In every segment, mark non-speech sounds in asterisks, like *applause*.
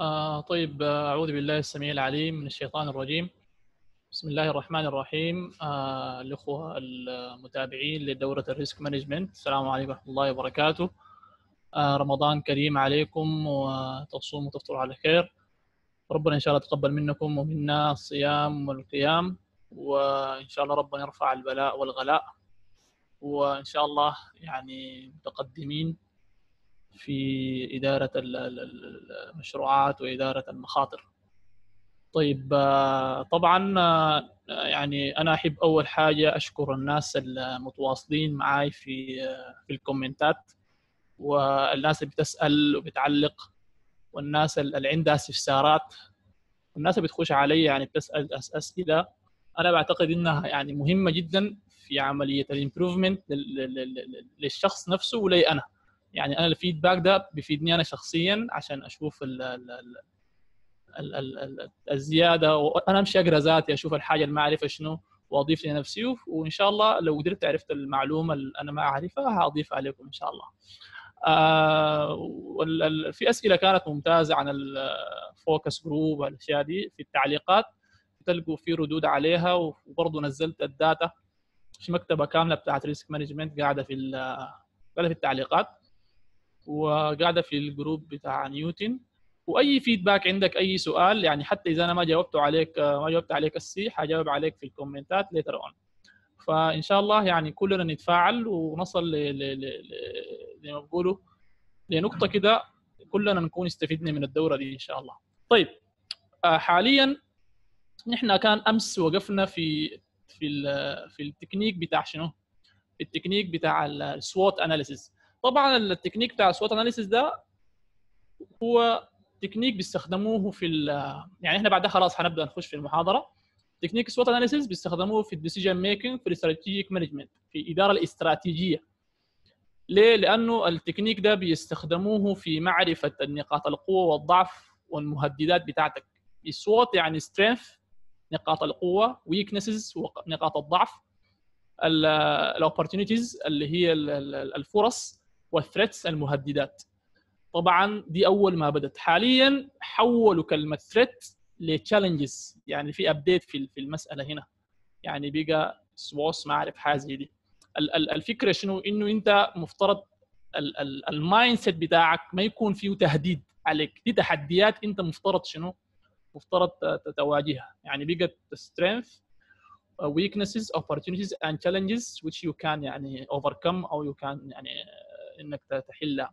آه طيب آه، أعوذ بالله السميع العليم من الشيطان الرجيم. بسم الله الرحمن الرحيم. آه الأخوة المتابعين لدورة ال risk management السلام عليكم ورحمة الله وبركاته. آه رمضان كريم عليكم وتصوموا وتفطروا على خير. ربنا إن شاء الله يتقبل منكم ومنا الصيام والقيام وإن شاء الله ربنا يرفع البلاء والغلاء وإن شاء الله يعني متقدمين في إدارة ال- ال- ال- المشروعات وإدارة المخاطر. طيب آه، طبعا آه، يعني أنا أحب أول حاجة أشكر الناس المتواصلين معي في آه، في ال comment ات والناس اللي بتسأل وبتعلق والناس اللي عندها استفسارات. والناس اللي بتخش علي يعني بتسأل أس- أسئلة أنا بعتقد إنها يعني مهمة جدا في عملية ال improvement للشخص نفسه ولي أنا. يعني أنا ال feedback ده بيفيدني أنا شخصيا عشان أشوف ال ال ال ال ال ال الزيادة وأنا أمشي أقرأ ذاتي أشوف الحاجة اللي ما أعرفها شنو وأضيف لنفسي وإن شاء الله لو قدرت عرفت المعلومة اللي أنا ما أعرفها هاضيفها عليكم إن شاء الله. آه في أسئلة كانت ممتازة عن ال focus group والأشياء دي في التعليقات تلقوا في ردود عليها وبرضه نزلت ال data في مكتبة كاملة بتاعت risk management قاعدة في قاعدة في التعليقات وقاعدة في ال group بتاع نيوتن. وأي feedback عندك أي سؤال يعني حتى إذا أنا ما جاوبت عليك ما جاوبت عليك هسي حجاوب عليك في ال comment ات later on فإن شاء الله يعني كلنا نتفاعل ونصل ل ل- زي ما بيقولوا لنقطة كده كلنا نكون استفدنا من الدورة دي إن شاء الله. طيب آه، حاليا نحن كان أمس وقفنا في في في التكنيك بتاع شنو؟ التكنيك بتاع ال SWOT analysis طبعا التكنيك بتاع ال SWOT analysis ده هو تكنيك بيستخدموه في يعني إحنا بعدها خلاص حنبدا نخش في المحاضرة. technique ال SWOT analysis بيستخدموه في ال decision making في ال strategic management في الاداره الاستراتيجية. ليه؟ لأنه التكنيك ده بيستخدموه في معرفة النقاط القوة والضعف والمهددات بتاعتك. ال SWOT يعني strength نقاط القوة weaknesses نقاط الضعف ال opportunities اللي هي ال- ال- الفرص. وال threats المهددات. طبعا دي أول ما بدت حاليا حولوا كلمة threat ل challenges يعني في update في المسألة هنا. يعني بقى SWOC ما أعرف حاجة زي دي. ال- ال- الفكرة شنو؟ إنه أنت مفترض ال mindset بتاعك ما يكون فيه تهديد عليك. دي تحديات أنت مفترض شنو؟ مفترض تواجهها. يعني بقت strength uh, weaknesses opportunities and challenges which you can يعني overcome أو you can يعني إنك تحلها.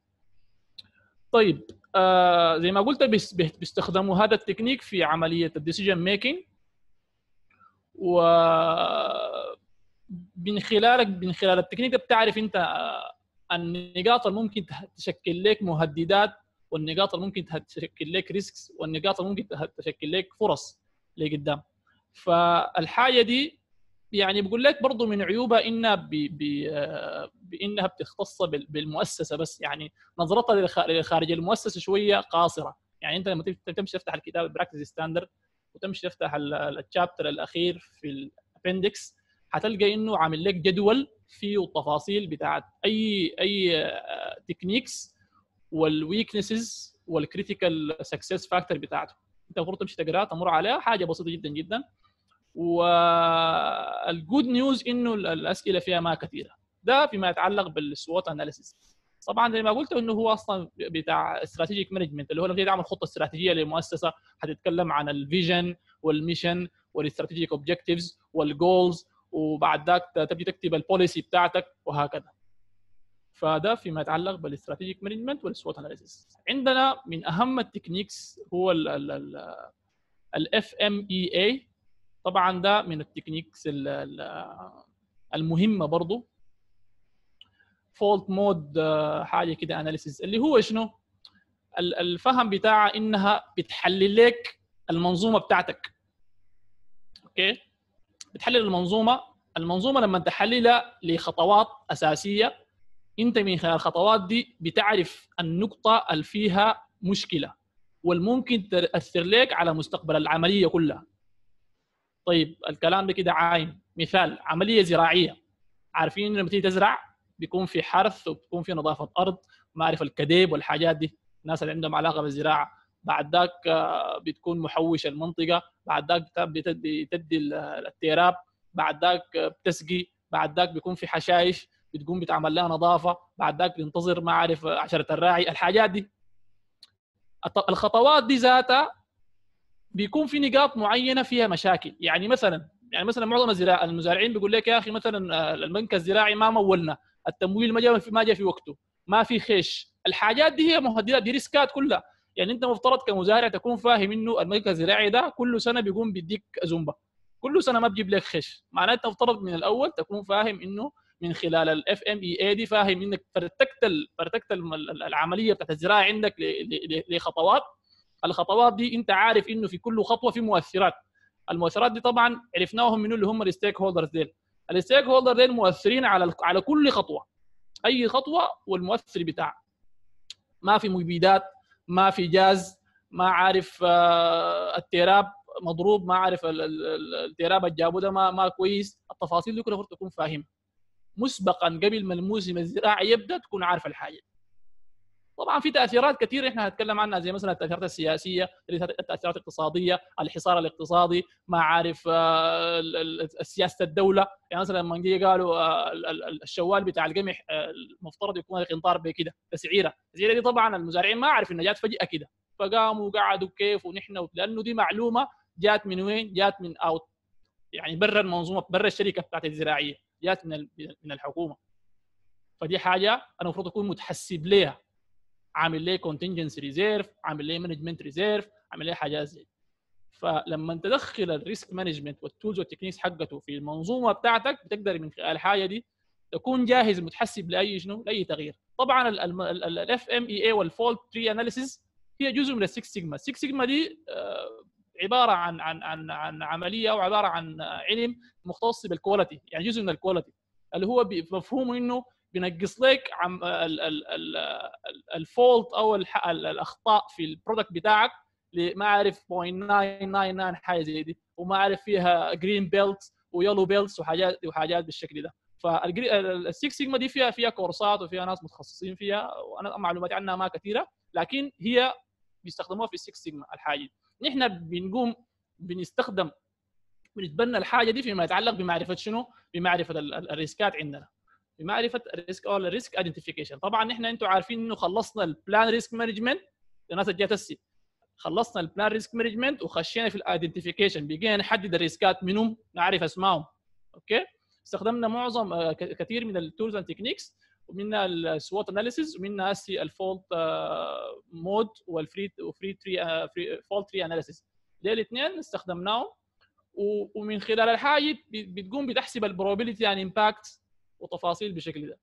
طيب آه زي ما قلت بيس- بيست- بيستخدموا هذا التكنيك في عملية ال decision making و من خلالك من خلال التكنيك ده بتعرف أنت آه، النقاط اللي ممكن تشكل لك مهددات والنقاط اللي ممكن تشكل لك risks والنقاط اللي ممكن تشكل لك فرص لقدام. فالحاجة دي يعني بقول لك برضو من عيوبها إنها ب... ب... آه، بإنها بتختص بال- بالمؤسسة بس. يعني نظرتها للخ- لخارج المؤسسة شوية قاصرة. يعني أنت لما تمشي تفتح الكتاب ال practice standard وتمشي تفتح ال- ال chapter الأخير في ال appendix هتلقى إنه عامل لك جدول فيه التفاصيل بتاعت أي أي techniques وال weaknesses وال critical success factor بتاعته. أنت المفروض تمشي تقرأها تمر عليها حاجة بسيطة جدا جدا. وال good news انه ال- الاسئله فيها ما كثيره ده فيما يتعلق بال SWOT analysis طبعا زي ما قلت انه هو أصلا بتاع strategic management اللي هو لما تعمل خطه استراتيجيه لمؤسسه هتتكلم عن الفيجن والميشن والاستراتيجيك اوبجكتيفز والجولز وبعد ذاك تبدي تكتب ال policy بتاعتك وهكذا فده فيما يتعلق بال strategic management وال SWOT analysis عندنا من اهم ال techniques هو ال FMEA طبعا ده من ال techniques ال- ال- المهمة برضو. fault mode حاجة كده analysis اللي هو شنو؟ ال- الفهم بتاعها إنها بتحلل لك المنظومة بتاعتك. أوكي؟ بتحلل المنظومة. المنظومة لما تحللها لخطوات أساسية أنت من خلال الخطوات دي بتعرف النقطة اللي فيها مشكلة والممكن تأثر لك على مستقبل العملية كلها. طيب الكلام ده كده عايم مثال عملية زراعية. عارفين لما تيجي تزرع بيكون في حرث وبيكون في نظافة ارض معرفه الكديب والحاجات دي. الناس اللي عندهم علاقة بالزراعة. بعد ذاك آه، بتكون محوش المنطقة. بعد ذاك بتدي التيراب بعد ذاك بتسقي. بعد ذاك بيكون في حشائش. بتقوم بتعمل لها نظافة. بعد ذاك بينتظر ما أعرف عشرة الراعي. الحاجات دي. الخطوات دي ذاتها بيكون في نقاط معينة فيها مشاكل. يعني مثلا يعني مثلا معظم الزراع المزارعين بيقول لك يا أخي مثلا البنك الزراعي ما مولنا التمويل ما جاء ما جاء في وقته ما في خيش. الحاجات دي هي مهددات دي risk ات كلها. يعني أنت مفترض كمزارع تكون فاهم إنه البنك الزراعي ده كل سنة بيقوم بيديك زومبا. كل سنة ما بيجيب لك خيش معناته مفترض من الأول تكون فاهم إنه من خلال ال FMEA دي فاهم إنك فرتكت فرتكت العملية بتاعت الزراعة عندك لخطوات. الخطوات دي انت عارف انه في كل خطوة في مؤثرات. المؤثرات دي طبعا عرفناهم من اللي هم ال stakeholders ديل. ال stakeholder ديل مؤثرين على على كل خطوة. أي خطوة والمؤثر بتاعها. ما في مبيدات ما في جاز ما عارف آه، التراب مضروب ما عارف التراب اللي جابوه ده ما ما كويس. التفاصيل دي كلها تكون فاهمها مسبقا قبل ما الموسم الزراعي يبدأ تكون عارف الحاجة طبعا في تأثيرات كثيرة إحنا هنتكلم عنها زي مثلا التأثيرات السياسية التأثيرات الاقتصادية الحصار الاقتصادي ما عارف آه، سياسة الدولة. يعني مثلا لما جي قالوا آه، الشوال بتاع القمح آه، المفترض يكون القنطار بكده تسعيرة. التسعيره دي طبعا المزارعين ما عارف انها جات فجأة كده. فقاموا وقعدوا كيف ونحن لأنه دي معلومة جات من وين؟ جات من out يعني برا المنظومة برا الشركة بتاعت الزراعية جات من من الحكومة. فدي حاجة أنا المفروض أكون متحسب ليها. عامل ليه contingency reserve عامل ليه management reserve عامل ليه حاجات زي فلما تدخل ال risk management وال tools وال techniques حقته في المنظومة بتاعتك بتقدر من خلال الحاجة دي تكون جاهز متحسب لأي شنو؟ لأي تغيير. طبعا ال FMEA وال fault tree analysis هي جزء من ال six sigma ال six sigma دي آه، عبارة عن عن عن عن عملية أو عبارة عن علم مختص بال quality يعني جزء من الكواليتي اللي هو بمفهومه إنه بينقص لك عم ال fault أو الأخطاء في ال product بتاعك ما أعرف 0.999 حاجة زي دي وما أعرف فيها green belt و yellow belts وحاجات وحاجات بالشكل ده. فال six sigma دي فيها فيها كورسات وفيها ناس متخصصين فيها وأنا معلوماتي عنها ما كثيرة لكن هي بيستخدموها في ال six sigma الحاجة دي. نحن بنقوم بنستخدم بنتبنى الحاجة دي فيما يتعلق بمعرفة شنو؟ بمعرفة ال risk ات عندنا. بمعرفة ال risk أو ال risk identification طبعا نحن أنتم عارفين إنه خلصنا ال plan risk management للناس اللي جات السي. خلصنا ال plan risk management وخشينا في ال identification بقينا نحدد ال risk ات منهم نعرف أسمائهم. okay؟ استخدمنا معظم آه، كثير من ال tools and techniques ومنها ال SWOT analysis ومنها هسي ال fault mode والفري وفري tree fault tree analysis دي الاثنين استخدمناهم. ومن خلال الحاجة بتقوم بتحسب ال probability يعني impact وتفاصيل بالشكل ده.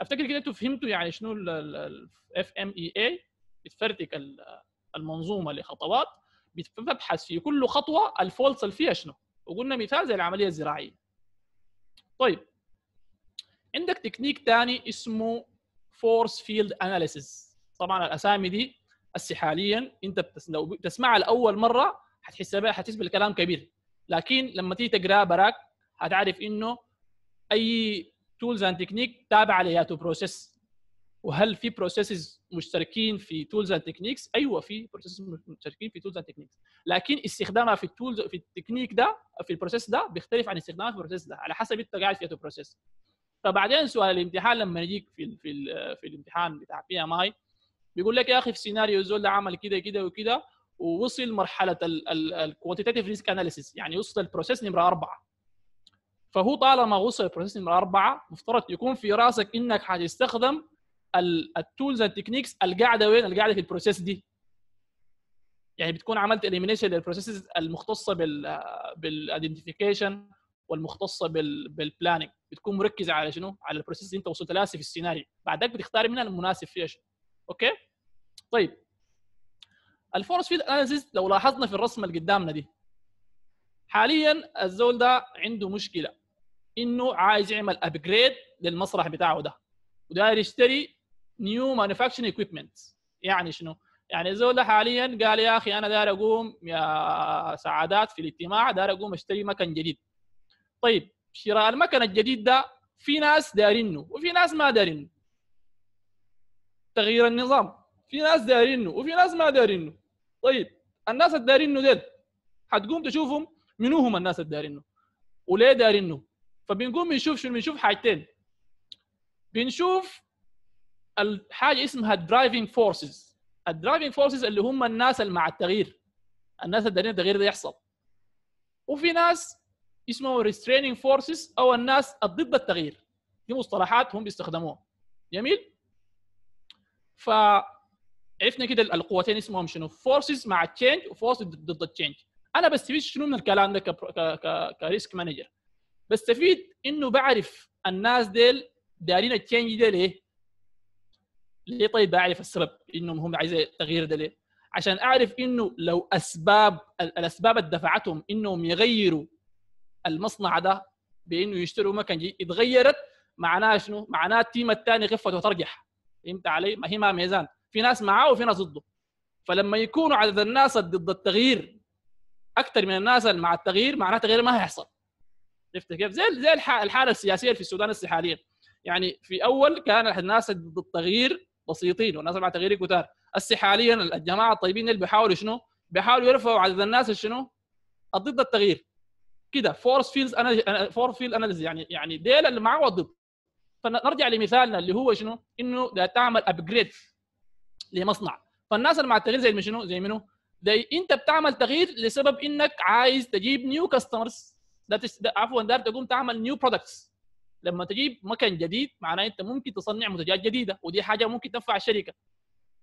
أفتكر كده أنتوا فهمتوا يعني شنو ال FMEA بتفرتك المنظومة لخطوات بتبحث في كل خطوة ال faults اللي فيها شنو. وقلنا مثال زي العملية الزراعية. طيب عندك تكنيك ثاني اسمه force field analysis طبعا الأسامي دي هسه حاليا انت لو بتسمعها لأول مرة حتحس حتحس بالكلام كبير. لكن لما تيجي تقرا براك هتعرف إنه أي tools and technique تابعة لياتو process وهل في processes مشتركين في tools and techniques أيوه في processes مشتركين في tools and techniques لكن استخدامها في ال tools في التكنيك ده في ال process ده بيختلف عن استخدامها في ال process ده على حسب أنت قاعد في ياتو process فبعدين سؤال الامتحان لما يجيك في في في الامتحان بتاع PMI بيقول لك يا أخي في سيناريو زول ده عمل كده كده وكده ووصل مرحلة quantitative risk analysis يعني وصل ال process نمرة أربعة. فهو طالما وصل ال process نمره اربعه مفترض يكون في راسك إنك حتستخدم ال tools ال techniques القاعدة وين؟ القاعدة في ال process دي يعني بتكون عملت elimination لل processes المختصة بال بال identification والمختصة بال planning بتكون مركزه على شنو؟ على ال process اللي أنت وصلت لها في السيناريو بعدك بتختار منها المناسب فيها شنو okay؟ طيب ال force field analysis لو لاحظنا في الرسمة اللي قدامنا دي حاليا الزول ده عنده مشكلة إنه عايز يعمل upgrade للمصنع بتاعه ده. وداير يشتري new manufacturing equipment يعني شنو؟ يعني ده حاليا قال يا أخي أنا داير أقوم يا سعادات في الاجتماع داير أقوم أشتري مكن جديد. طيب شراء المكن الجديد ده في ناس دارينه وفي ناس ما دارينه تغيير النظام. في ناس دارينه وفي ناس ما دارينه طيب الناس الدارينه ديل حتقوم تشوفهم منو هم الناس الدارينه وليه دارينه فبنقوم بنشوف شنو؟ بنشوف حاجتين. بنشوف الحاجة اسمها driving forces ال driving forces اللي هم الناس اللي مع التغيير. الناس اللي دارين التغيير ده يحصل. وفي ناس اسمه restraining forces أو الناس ضد التغيير. دي مصطلحات هم بيستخدموها. جميل؟ ف عرفنا كده القوتين اسمهم شنو؟ forces مع ال change و forces ضد ال change أنا بستفيد شنو من الكلام ده ك risk manager بستفيد إنه بعرف الناس ديل دارين ال change ده ليه ليه طيب بعرف السبب إنهم هم عايزين التغيير ده ليه عشان أعرف إنه لو أسباب الأسباب اللي دفعتهم إنهم يغيروا المصنع ده بإنه يشتروا مكان اتغيرت معناها شنو؟ معناها التيم الثاني خفت وترجح. فهمت علي؟ ما هي ما ميزان. في ناس معاه وفي ناس ضده. فلما يكونوا عدد الناس ضد التغيير أكثر من الناس مع التغيير معناها التغيير ما هيحصل. عرفت كيف؟ زي زي الحالة السياسية في السودان حاليا يعني في أول كان الناس ضد التغيير بسيطين والناس مع التغيير كتار هسه حاليا الجماعة الطيبين اللي بيحاولوا شنو؟ بيحاولوا يرفعوا عدد الناس شنو؟ ضد التغيير كده force fields أنا force field analysis يعني يعني ديل اللي معاه والضد فنرجع لمثالنا اللي هو شنو؟ إنه ده تعمل upgrade لمصنع فالناس اللي مع التغيير زي شنو؟ زي منو؟ زي أنت بتعمل تغيير لسبب إنك عايز تجيب new customers عفوا دار تقوم تعمل new products لما تجيب مكن جديد معناه أنت ممكن تصنع منتجات جديدة ودي حاجة ممكن تنفع الشركة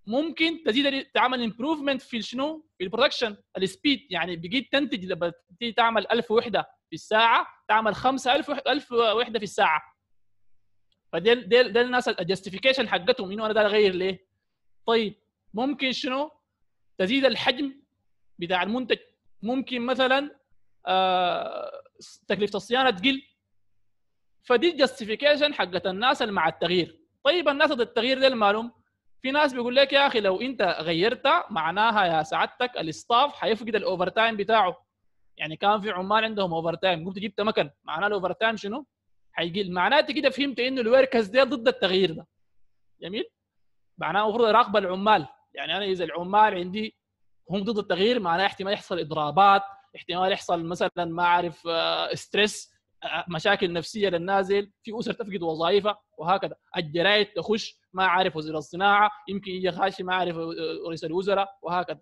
ممكن تزيد تعمل improvement في شنو؟ في ال production ال speed يعني بقيت تنتج لما تيجي تعمل 1000 وحدة في الساعة تعمل 5000 1000 وحدة في الساعة فديل ديل ديل الناس ال justification حقتهم إنه أنا ده اغير ليه؟ طيب ممكن شنو؟ تزيد الحجم بتاع المنتج ممكن مثلا آه تكلفة الصيانة تقل. فدي ال justification حقت الناس اللي مع التغيير. طيب الناس ضد التغيير ده المعلوم في ناس بيقول لك يا أخي لو أنت غيرتها معناها يا سعادتك ال staff حيفقد ال overtime بتاعه. يعني كان في عمال عندهم overtime قمت جبت مكن. معناه ال overtime شنو؟ حيقل. معناته كده فهمت إنه ال workers دي ضد التغيير ده. جميل؟ معناه المفروض اراقب العمال. يعني أنا إذا العمال عندي هم ضد التغيير معناه احتمال يحصل إضرابات. احتمال يحصل مثلا ما أعرف stress آه، آه، مشاكل نفسية للنازل في أسر تفقد وظائفها وهكذا. الجرايد تخش ما عارف وزير الصناعة يمكن يجي خاشي ما عارف آه، رئيس الوزراء وهكذا.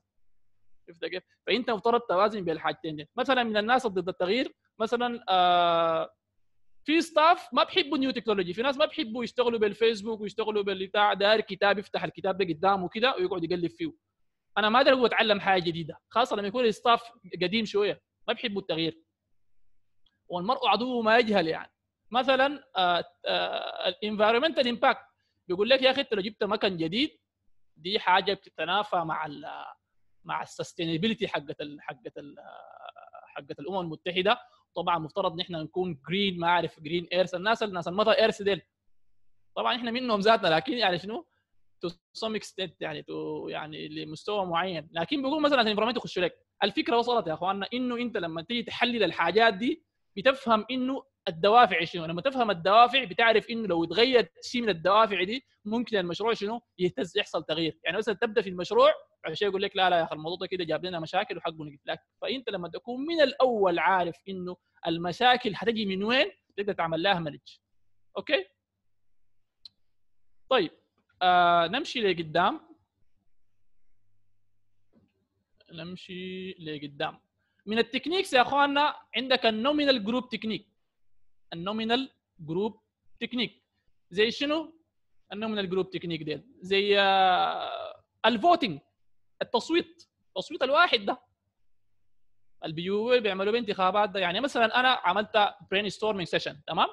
شفت كيف؟ فأنت مفترض توازن بين الحاجتين مثلا من الناس ضد التغيير مثلا آه في staff ما بيحبوا new technology في ناس ما بيحبوا يشتغلوا بالفيسبوك ويشتغلوا بالبتاع داير كتاب يفتح الكتاب ده قدامه كده ويقعد يقلب فيه. أنا ما أقدر أتعلم حاجة جديدة خاصة لما يكون ال staff قديم شوية ما بيحبوا التغيير. والمرء عدو ما يجهل يعني. مثلا ال environmental impact بيقول لك يا أخي أنت لو جبت مكن جديد دي حاجة بتتنافى مع ال مع ال sustainability حقت ال حقت حقت الأمم المتحدة. طبعا مفترض نحن نكون green ما أعرف green earth الناس الناس ال mother earth ديل. طبعا إحنا منهم ذاتنا لكن يعني شنو؟ to some extent يعني to يعني لمستوى معين. لكن بيقول مثلا ال environment يخش لك الفكرة وصلت يا إخواننا إنه أنت لما تيجي تحلل الحاجات دي بتفهم إنه الدوافع شنو. لما تفهم الدوافع بتعرف إنه لو تغير شيء من الدوافع دي ممكن المشروع شنو؟ يهتز يحصل تغيير. يعني مثلا تبدأ في المشروع عشان يقول لك لا لا يا أخي الموضوع ده كده جاب لنا مشاكل وحقه لك فأنت لما تكون من الأول عارف إنه المشاكل حتجي من وين تقدر تعمل لها manage okay؟ طيب. آه نمشي لقدام. نمشي لقدام. من ال techniques يا اخواننا عندك ال nominal group technique ال nominal group technique زي شنو؟ ال nominal group technique ديل. زي آه ال voting التصويت. التصويت الواحد ده. اللي بيجوا بيعملوا بانتخابات ده. يعني مثلا أنا عملت brainstorming session تمام؟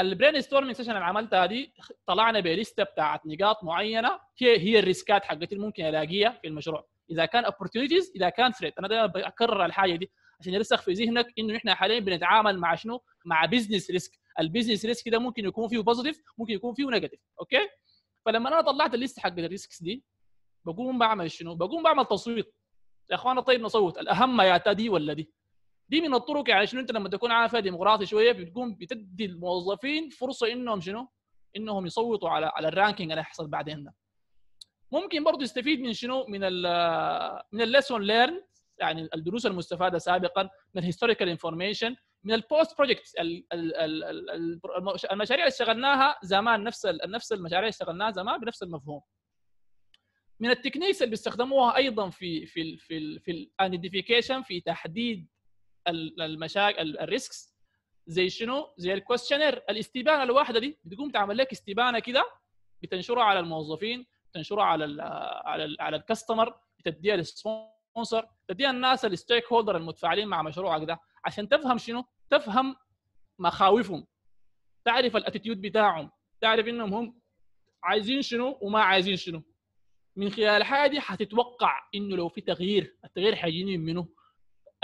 ال brainstorming session اللي عملتها دي طلعنا ب list بتاعت نقاط معينة. هي هي ال risk ات حقتي اللي ممكن ألاقيها في المشروع. إذا كان opportunities إذا كان threat أنا دائما بكرر الحاجة دي عشان يرسخ في ذهنك إنه إحنا حاليا بنتعامل مع شنو؟ مع business risk ال business risk ده ممكن يكون فيه positive ممكن يكون فيه negative okay؟ فلما أنا طلعت ال list حق ال risks دي بقوم بعمل شنو؟ بقوم بعمل تصويت يا إخوانا طيب نصوت. الأهم يا دي ولا دي؟ دي من الطرق يعني شنو انت لما تكون عارف ديمقراطي شوية بتقوم بتدي الموظفين فرصة إنهم شنو؟ إنهم يصوتوا على على ال ranking اللي هيحصل بعدين ده. ممكن برضه يستفيد من شنو من ال من ال lessons learned يعني الدروس المستفادة سابقا من ال historical information من ال past projects المشاريع اللي اشتغلناها زمان نفس نفس المشاريع اللي اشتغلناها زمان بنفس المفهوم من ال techniques اللي بيستخدموها أيضا في في في في ال identification في تحديد المشاكل ال risks زي شنو؟ زي ال questionnaire الاستبانة الواحدة دي بتقوم تعمل لك استبانة كده بتنشرها على الموظفين تنشرها على ال على ال على ال customer بتديها لل sponsor تديها الناس ال stakeholder المتفاعلين مع مشروعك ده عشان تفهم شنو؟ تفهم مخاوفهم تعرف ال attitude بتاعهم تعرف إنهم هم عايزين شنو وما عايزين شنو من خلال الحاجة دي حتتوقع إنه لو في تغيير التغيير حيجيني منه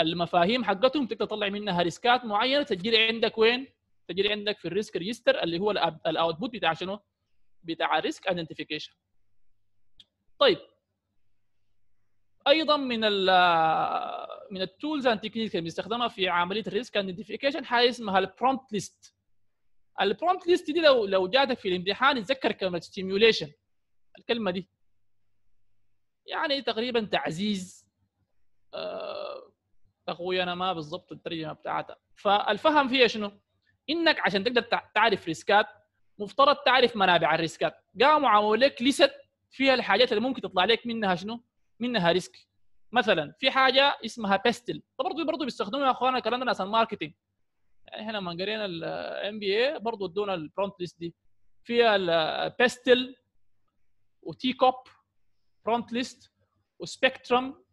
المفاهيم حقتهم تقدر تطلع منها risk ات معينة تسجلي عندك وين؟ تسجلي عندك في ال risk register اللي هو ال output بتاع شنو؟ بتاع ال risk identification طيب. أيضا من ال من ال tools and techniques اللي بنستخدمها في عملية ال risk identification حاجة اسمها ال prompt list ال prompt list دي لو لو جاتك في الامتحان تذكر كلمة stimulation الكلمة دي. يعني تقريبا تعزيز آه، أخوي أنا ما بالضبط الترجمة بتاعتها. فالفهم فيها شنو؟ إنك عشان تقدر تعرف risk ات مفترض تعرف منابع ال risk ات. قاموا عملوا لك list فيها الحاجات اللي ممكن تطلع لك منها شنو؟ منها risk مثلا في حاجة اسمها PESTLE برضه برضه بيستخدموها يا أخوانا الكلام ده ناس ال marketing يعني إحنا لما قرينا ال MBA برضه ادونا ال prompt list دي. فيها ال PESTLE و TECOP prompt list و SPECTRUM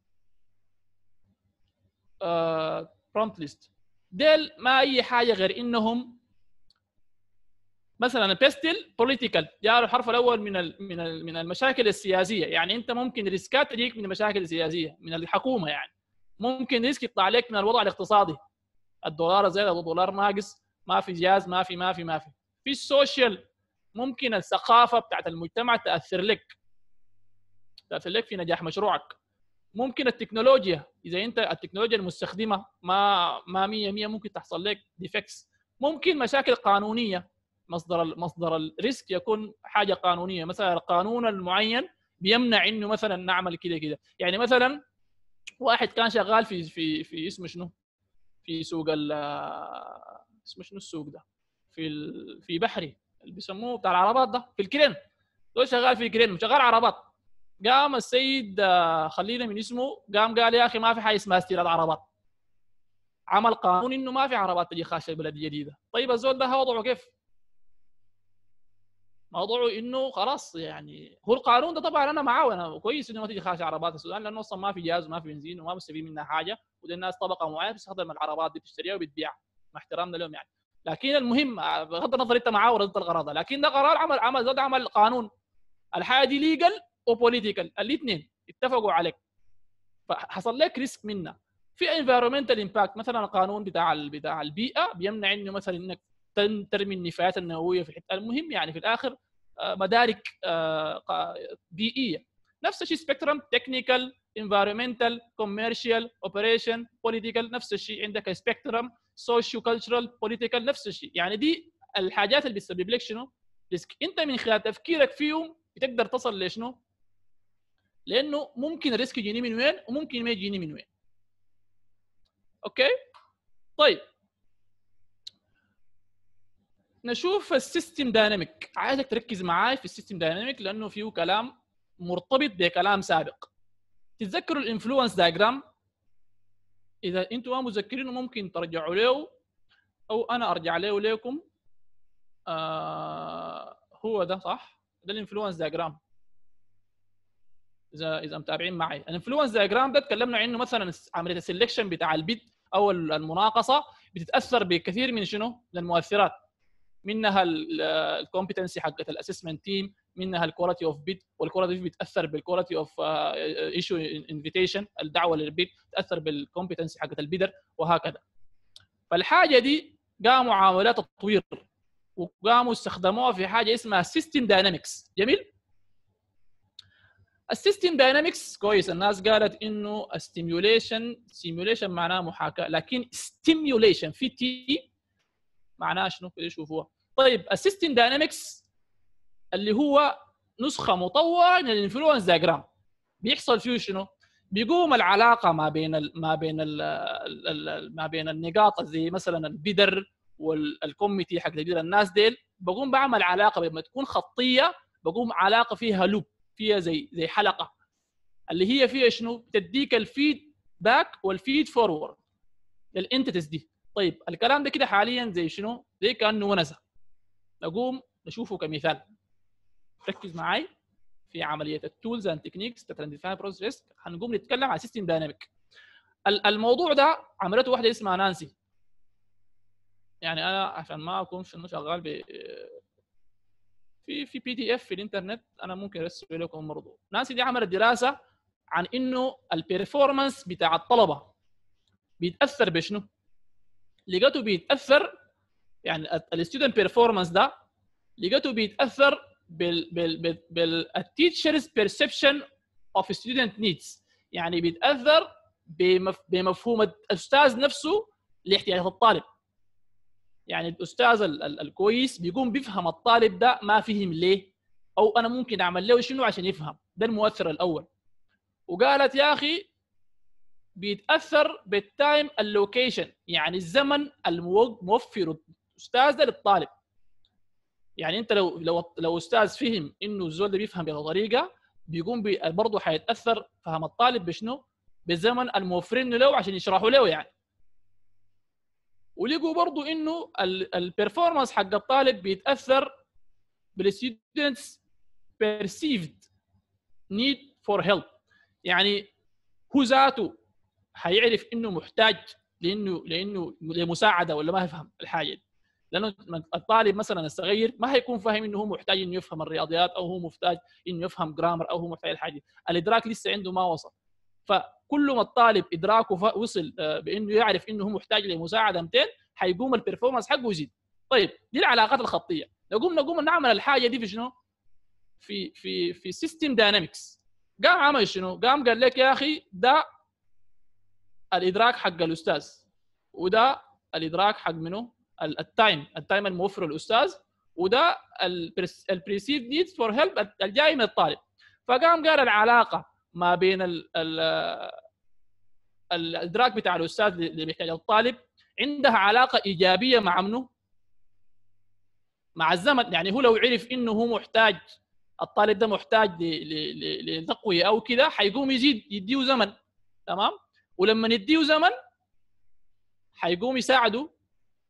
prompt list ديل ما أي حاجة غير إنهم مثلا PESTLE political جاء الحرف الأول من من من المشاكل السياسية. يعني أنت ممكن risk ات تجيك من المشاكل السياسية من الحكومة يعني. ممكن risk يطلع لك من الوضع الاقتصادي. الدولار أو الدولار ناقص. ما في جاز ما في ما في ما في. في ال social. ممكن الثقافة بتاعت المجتمع تأثر لك. تأثر لك في نجاح مشروعك. ممكن التكنولوجيا إذا أنت التكنولوجيا المستخدمة ما ما 100 100 ممكن تحصل لك defects ممكن مشاكل قانونية مصدر مصدر ال risk يكون حاجة قانونية. مثلا القانون المعين بيمنع إنه مثلا نعمل كده كده. يعني مثلا واحد كان شغال في في في اسمه شنو؟ في سوق ال اسمه شنو السوق ده؟ في في بحري اللي بيسموه بتاع العربات ده في الكرين. هو شغال في الكرين شغال عربات. قام السيد آه، خلينا من اسمه قام قال يا أخي ما في حاجة اسمها استيراد عربات. عمل قانون إنه ما في عربات تجي خاشه البلد الجديدة. طيب الزول ده وضعه كيف؟ موضوعه إنه خلاص يعني هو القانون ده طبعا أنا معاه أنا كويس إنه ما تيجي خاشه عربات السودان لأنه أصلا ما في جاز وما في بنزين وما بستفيد منها حاجة ودي الناس طبقة معينه بتستخدم العربات دي بتشتريها وبتبيع مع احترامنا لهم يعني. لكن المهم بغض النظر أنت معاه ولا ضد الغرض لكن ده قرار عمل عمل زاد عمل قانون. الحاجة دي legal و political الاثنين اتفقوا عليك. فحصل لك risk منها. في environmental impact مثلا القانون بتاع بتاع البيئة بيمنع إنه مثلا إنك ترمي النفايات النووية في الحته المهم يعني في الآخر آه، مدارك آه، بيئية. نفس الشيء SPECTRUM technical environmental commercial operation political نفس الشيء. عندك SPECTRUM socio-cultural political نفس الشيء. يعني دي الحاجات اللي بتسبب لك شنو؟ risk أنت من خلال تفكيرك فيهم بتقدر تصل لشنو؟ لأنه ممكن ال risk يجيني من وين وممكن ما يجيني من وين. okay؟ طيب. نشوف ال system dynamic عايزك تركز معاي في ال system dynamic لأنه فيه كلام مرتبط بكلام سابق. تتذكروا ال influence diagram إذا أنتم ما متذكرينه ممكن ترجعوا له أو أنا أرجع له لكم. آه هو ده صح؟ ده ال influence diagram اذا إذا متابعين معي. ال influence diagram ده تكلمنا عنه مثلا عملية ال selection بتاع ال bid أو المناقصة بتتأثر بكثير من شنو؟ من المؤثرات. منها ال competency حقت ال assessment team منها ال quality of bid وال quality بتاثر بال quality of issue invitation الدعوة لل bid تأثر بال competency حقت ال bidder وهكذا. فالحاجة دي قاموا عاملات تطوير وقاموا استخدموها في حاجة اسمها system dynamics جميل؟ ال system dynamics كويس الناس قالت إنه stimulation simulation معناه محاكاة لكن stimulation في تي معناه شنو؟ كده شوفوها. طيب ال system dynamics اللي هو نسخة مطوره من ال influence diagram بيحصل فيه شنو؟ بيقوم العلاقة ما بين ال ما بين ال ال ما بين النقاط زي مثلا ال bidder وال committee حق ال bidder الناس ديل بقوم بعمل علاقة لما تكون خطية بقوم علاقة فيها loop فيها زي زي حلقة. اللي هي فيها شنو؟ بتديك ال feedback وال feed forward. لل entities دي. طيب الكلام ده كده حاليا زي شنو؟ زي كأنه ونسه نقوم نشوفه كمثال. ركز معي في عمليه ال tools and techniques process هنقوم نتكلم على system dynamic الموضوع ده عملته واحدة اسمها نانسي. يعني أنا عشان ما أكون شنو شغال في في PDF في الإنترنت أنا ممكن أرسل لكم برضه نانسي دي عملت دراسة عن إنه ال performance بتاع الطلبة بيتأثر بشنو؟ لقيته بيتأثر يعني ال student performance ده لقيته بيتأثر بال بال بال teacher's perception of student needs يعني بيتأثر بمف بمفهوم الأستاذ نفسه لاحتياجات الطالب. يعني الأستاذ ال ال الكويس بيقوم بيفهم الطالب ده ما فهم ليه أو أنا ممكن أعمل له شنو عشان يفهم. ده المؤثر الأول. وقالت يا أخي بيتأثر بال time allocation يعني الزمن الموفر الأستاذ ده للطالب. يعني أنت لو لو لو أستاذ فهم إنه الزول ده بيفهم بطريقة بيقوم بي برضه حيتأثر فهم الطالب بشنو؟ بالزمن الموفرينه له عشان يشرحوا له يعني. ولقوا برضه إنه ال performance حق الطالب بيتأثر بال student's perceived need for help. يعني هو ذاته حيعرف إنه محتاج لإنه لإنه لمساعدة ولا ما يفهم الحاجة دي. لأنه الطالب مثلا الصغير ما حيكون فاهم إنه هو محتاج إنه يفهم الرياضيات أو هو محتاج إنه يفهم grammar أو هو محتاج الحاجة الإدراك لسه عنده ما وصل. فكل ما الطالب إدراكه وصل بإنه يعرف إنه هو محتاج لمساعدة 200 حيقوم ال performance حقه يزيد. طيب دي العلاقات الخطية. نقوم نقوم نعمل الحاجة دي في شنو؟ في في في system dynamics قام عمل شنو؟ قام قال لك يا أخي ده الإدراك حق الأستاذ وده الإدراك حق منه ال time ال time الموفر للأستاذ وده ال perceived needs for help الجاي من الطالب. فقام قال العلاقة ما بين الادراك بتاع الأستاذ اللي بيحتاج الطالب عندها علاقة إيجابية مع منه مع الزمن. يعني هو لو عرف إنه هو محتاج الطالب ده محتاج لتقويه أو كده حيقوم يزيد يديه زمن. تمام؟ ولما نديه زمن حيقوم يساعده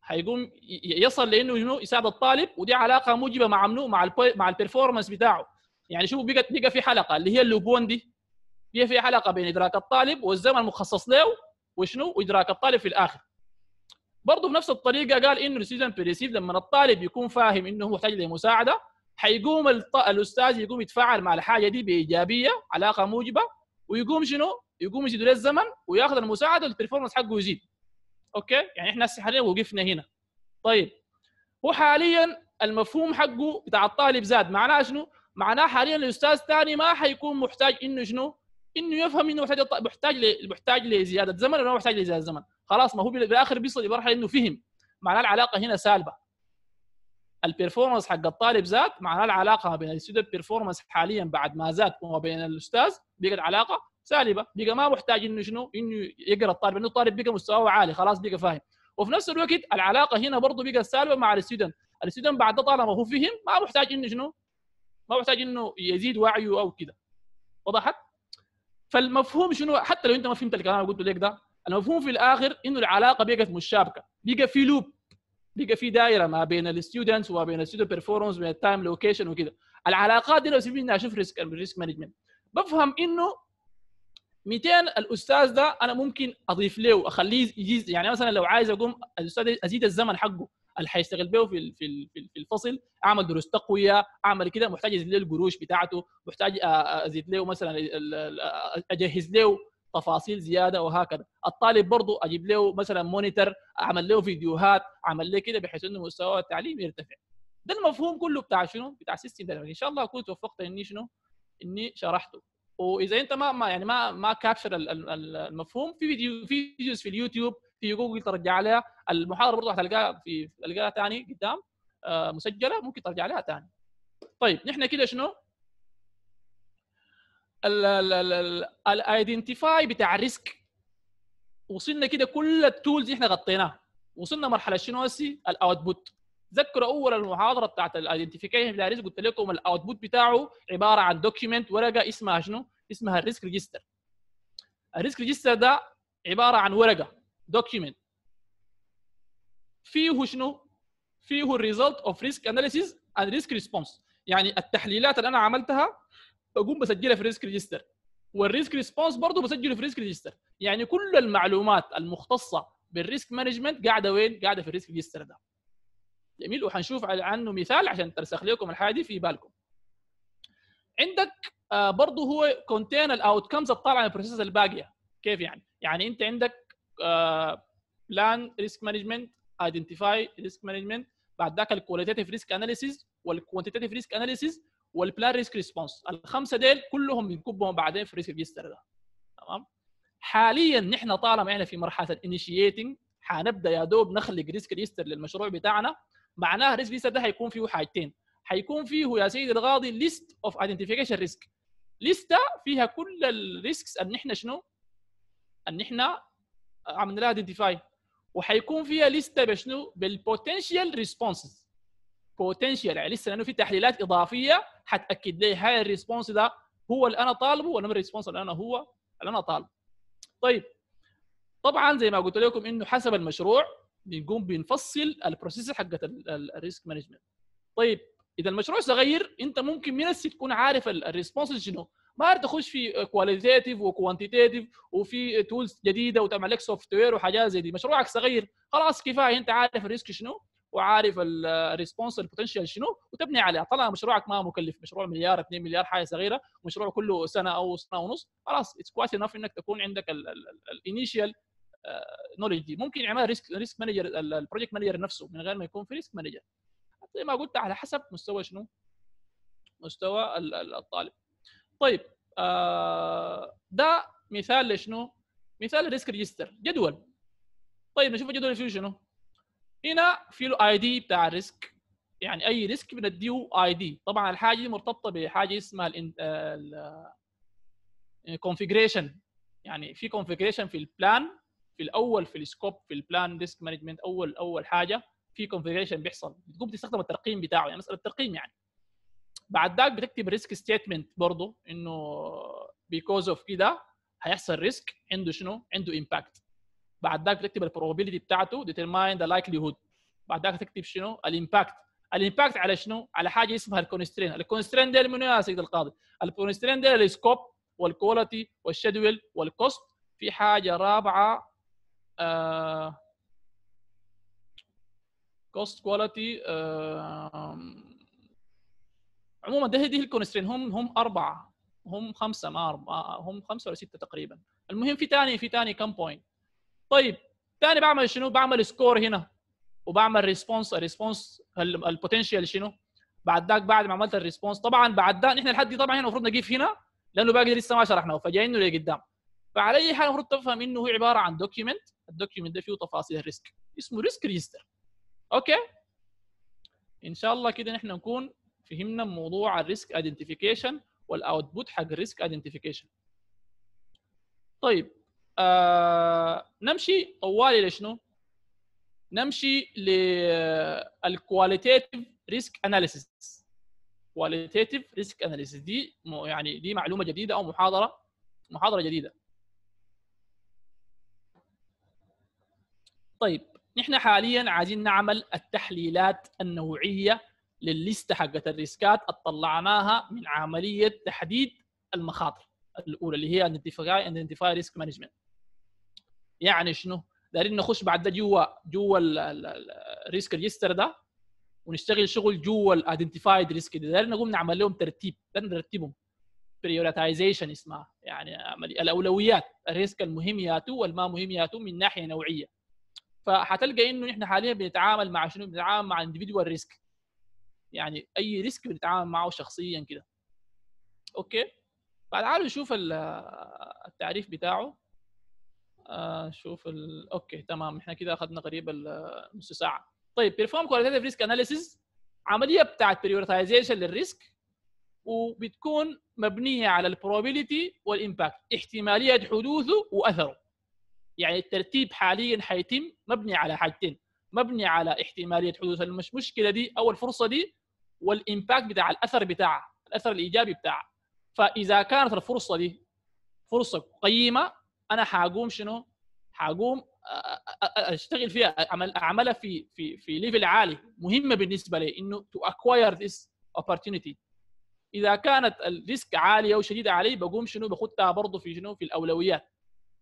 حيقوم يصل لإنه يساعد الطالب ودي علاقة موجبة مع منو؟ مع مع ال performance بتاعه. يعني شوف بقى في حلقة اللي هي ال loop دي. هي في حلقه بين إدراك الطالب والزمن المخصص له وشنو؟ وإدراك الطالب في الآخر. برضه بنفس الطريقة قال إنه ال student perceived لما الطالب يكون فاهم إنه محتاج لمساعدة حيقوم الأستاذ يقوم يتفاعل مع الحاجة دي بإيجابية علاقة موجبة ويقوم شنو؟ يقوم يزيد الزمن ويأخذ المساعدة وال performance حقه يزيد. okay؟ يعني إحنا حاليا وقفنا هنا. طيب. هو حاليا المفهوم حقه بتاع الطالب زاد. معناه شنو؟ معناه حاليا الأستاذ ثاني ما حيكون محتاج إنه شنو؟ إنه يفهم إنه محتاج محتاج محتاج لزيادة زمن ولا محتاج لزيادة زمن. خلاص ما هو بالآخر بيصل لمرحلة إنه فهم. معناه العلاقة هنا سالبة. ال performance حق الطالب زاد معناه العلاقة ما بين ال student performance حاليا بعد ما زاد وما بين الأستاذ بقت علاقة سالبة. بقى ما محتاج إنه شنو؟ إنه يقرأ الطالب. انه الطالب بقى مستواه عالي. خلاص بقى فاهم. وفي نفس الوقت العلاقة هنا برضه بقت سالبة مع ال student. ال student بعد طالما هو فهم ما محتاج إنه شنو؟ ما محتاج إنه يزيد وعيه أو كده. وضحت فالمفهوم شنو؟ حتى لو انت ما فهمت الكلام اللي قلته لك ده المفهوم في الآخر إنه العلاقة بقت مشابكة بقى في loop بقى في دائره ما بين ال students وما بين ال student performance وبين ال time allocation وكده. العلاقات دي لو سيبني أشوف risk risk management بفهم إنه 200 الأستاذ ده أنا ممكن أضيف له اخليه يجي يعني مثلا لو عايز أقوم الأستاذ ازيد الزمن حقه. اللي حيشتغل به في في الفصل أعمل دروس تقوية أعمل كده محتاج ازيد له القروش بتاعته محتاج أزيد له مثلا أجهز له تفاصيل زيادة وهكذا. الطالب برضه أجيب له مثلا monitor أعمل له فيديوهات أعمل له كده بحيث إنه مستوى التعليم يرتفع. ده المفهوم كله بتاع شنو؟ بتاع system إن شاء الله اكون توفقت إني شنو؟ إني شرحته. وإذا أنت ما, ما يعني ما ما capture المفهوم في فيديو في videos في اليوتيوب في جوجل ترجع عليها المحاضرة برضه هتلقاها في تلقاها ثاني قدام آه مسجلة ممكن ترجع عليها ثاني طيب نحن كده شنو؟ ال identify بتاع ال risk وصلنا كده كل ال tools إحنا غطيناها. وصلنا مرحلة شنو هسي ال output تذكروا أول المحاضرة بتاعت ال identification بتاع ال risk قلت لكم ال output بتاعه عبارة عن document ورقة اسمها شنو؟ اسمها ال risk register ال risk register ده عبارة عن ورقة. document فيه شنو؟ فيه ال result of risk analysis and risk response يعني التحليلات اللي أنا عملتها بقوم بسجلها في ال risk register وال risk response برضه بسجله في ال risk register يعني كل المعلومات المختصة بال risk management قاعدة وين؟ قاعدة في ال risk register ده. جميل. وحنشوف عنه مثال عشان ترسخ لكم الحاجة دي في بالكم. عندك آه برضه هو contain ال outcomes الطالعه من ال process الباقية. كيف يعني؟ يعني أنت عندك plan risk management identify risk management بعد ذاك ال qualitative risk analysis وال quantitative risk analysis وال plan risk response الخمسة ديل كلهم بنكبهم بعدين في ال risk register ده. تمام؟ حاليا نحن طالما إحنا في مرحلة ال initiating حنبدأ يا دوب نخلق risk register للمشروع بتاعنا. معناها ال risk register ده حيكون فيه حاجتين. حيكون فيه يا سيدي القاضي list of identification risk لسته فيها كل ال risks أن إحنا شنو؟ أن إحنا عملنا لها identify وحيكون فيها لسته بشنو؟ بال potential responses potential يعني لسه لأنه في تحليلات إضافية حتأكد لي هاي ال response ده هو اللي أنا طالبه ولا من ال response اللي أنا هو اللي أنا طالبه. طيب طبعا زي ما قلت لكم إنه حسب المشروع بنقوم بنفصل ال process حقت ال risk management طيب إذا المشروع صغير أنت ممكن من أسي تكون عارف ال response شنو؟ ما تخش في qualitative و quantitative وفي tools جديدة وتعمل لك software وحاجات زي دي. مشروعك صغير. خلاص كفاية. انت عارف ال risk شنو وعارف ال response ال potential شنو وتبني عليه طالما مشروعك ما مكلف مشروع مليار 2 مليار حاجة صغيرة مشروع كله سنة أو سنة ونص خلاص it's كويس enough إنك تكون عندك ال initial knowledge دي. ممكن يعملها risk risk manager ال project manager نفسه من غير ما يكون في risk manager زي ما قلت على حسب مستوى شنو؟ مستوى الطالب. طيب آه ده مثال لشنو؟ مثال ال risk register جدول. طيب نشوف الجدول فيه شنو؟ هنا في له ID بتاع ال risk. يعني أي risk بنديه ID طبعا الحاجة دي مرتبطة بحاجة اسمها ال configuration يعني في configuration في ال plan في الأول في ال scope في ال plan risk management اول أول حاجة في configuration بيحصل. بتقوم تستخدم الترقيم بتاعه يعني مسألة ترقيم يعني. بعد ذاك بتكتب risk statement برضه إنه because of كده هيحصل risk عنده شنو؟ عنده impact بعد ذاك بتكتب ال probability بتاعته determine the likelihood بعد ذاك تكتب شنو؟ ال impact ال impact على شنو؟ على حاجة اسمها ال constraint ال constraint ده منو يا سيد القاضي؟ ال constraint ده السكوب والكواليتي والشدول والكوست في حاجة رابعة آه cost quality عموما ده دي ال constraint هم هم أربعة. هم خمسة ما أربعة هم خمسة ولا ستة تقريبا. المهم في ثاني في ثاني كم point طيب ثاني بعمل شنو؟ بعمل score هنا. وبعمل response ال response ال potential شنو؟ بعد ذاك بعد ما عملت ال response طبعا بعد ذاك نحن لحد دي طبعا هنا المفروض نقيف هنا لأنه باقي لسه ما شرحناه فجايينه لقدام. فعلى أي حال المفروض تفهم إنه هو عبارة عن document ال document ده فيه تفاصيل ال risk اسمه risk register okay؟ إن شاء الله كده نحن نكون فهمنا موضوع ال risk identification وال output حق ال risk identification طيب آه نمشي طوالي لشنو نمشي لل qualitative risk analysis qualitative risk analysis دي يعني دي معلومة جديدة أو محاضرة؟ محاضرة جديدة. طيب نحن حاليا عايزين نعمل التحليلات النوعية للليسته حقت الريسكات طلعناها من عملية تحديد المخاطر الأولى اللي هي identify identify risk management يعني شنو؟ دايرين نخش بعد ده جوا جوا ال risk register ده ونشتغل شغل جوا ال identified risk ده دايرين نقوم نعمل لهم ترتيب. نرتبهم. prioritization اسمها. يعني الأولويات. ال risk المهم ياتو والما مهم ياتو من ناحية نوعية. فحتلقى إنه نحن حاليا بنتعامل مع شنو؟ بنتعامل مع individual risk يعني أي risk بنتعامل معه شخصيا كده. okay؟ فتعالوا نشوف التعريف بتاعه. آه شوف ال... okay تمام. إحنا كده اخذنا قريب نص ساعة. طيب perform qualitative risk analysis عملية بتاعت prioritization لل risk وبتكون مبنية على ال probability وال impact احتمالية حدوثه وأثره. يعني الترتيب حاليا حيتم مبني على حاجتين. مبني على احتمالية حدوث المشكلة دي أو الفرصة دي وال impact بتاع الأثر بتاعها الأثر الإيجابي بتاعها فإذا كانت الفرصة دي فرصة قيمة أنا حاقوم شنو؟ حاقوم أشتغل فيها اعمل أعملها في في في level عالي مهمة بالنسبة لي إنه to acquire this opportunity. إذا كانت ال risk عالية وشديده علي بقوم شنو؟ باخدها برضه في شنو؟ في الأولويات.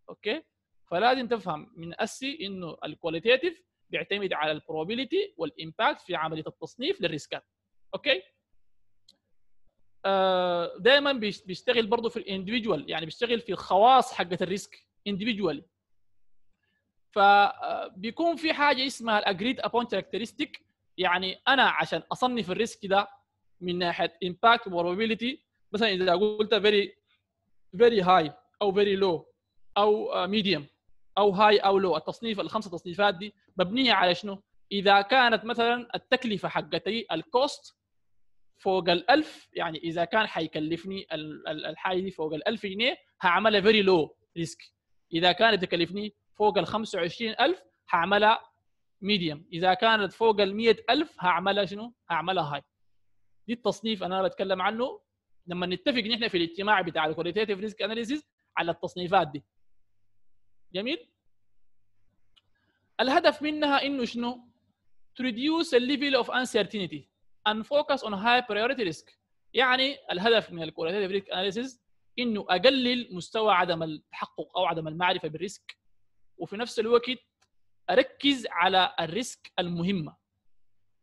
okay؟ فلازم تفهم من أسي إنه ال qualitative بيعتمد على ال probability وال impact في عملية التصنيف للريسكات. okay آه دائما بيشتغل برضه في ال individual يعني بيشتغل في الخواص حقه ال risk individually فبيكون في حاجة اسمها ال agreed upon characteristic يعني أنا عشان أصنف ال risk ده من ناحية impact و probability مثلا إذا قلت very very high أو very low أو medium أو high أو low التصنيف الخمسة تصنيفات دي مبنية على شنو؟ إذا كانت مثلا التكلفة حقتي ال cost فوق ال1000 يعني إذا كان حيكلفني الحاجة دي فوق ال1000 جنيه هعملها very low risk إذا كانت تكلفني فوق ال 25000 هعملها medium إذا كانت فوق ال 100000 هعملها شنو؟ هعملها high دي التصنيف أنا بتكلم عنه. لما نتفق نحن في الاجتماع بتاع ال qualitative risk analysis على التصنيفات دي. جميل؟ الهدف منها إنه شنو؟ to reduce the level of uncertainty. And focus on high priority risk. يعني الهدف من ال qualitative risk analysis إنه أقلل مستوى عدم التحقق أو عدم المعرفة بال risk وفي نفس الوقت أركز على ال risk المهمة.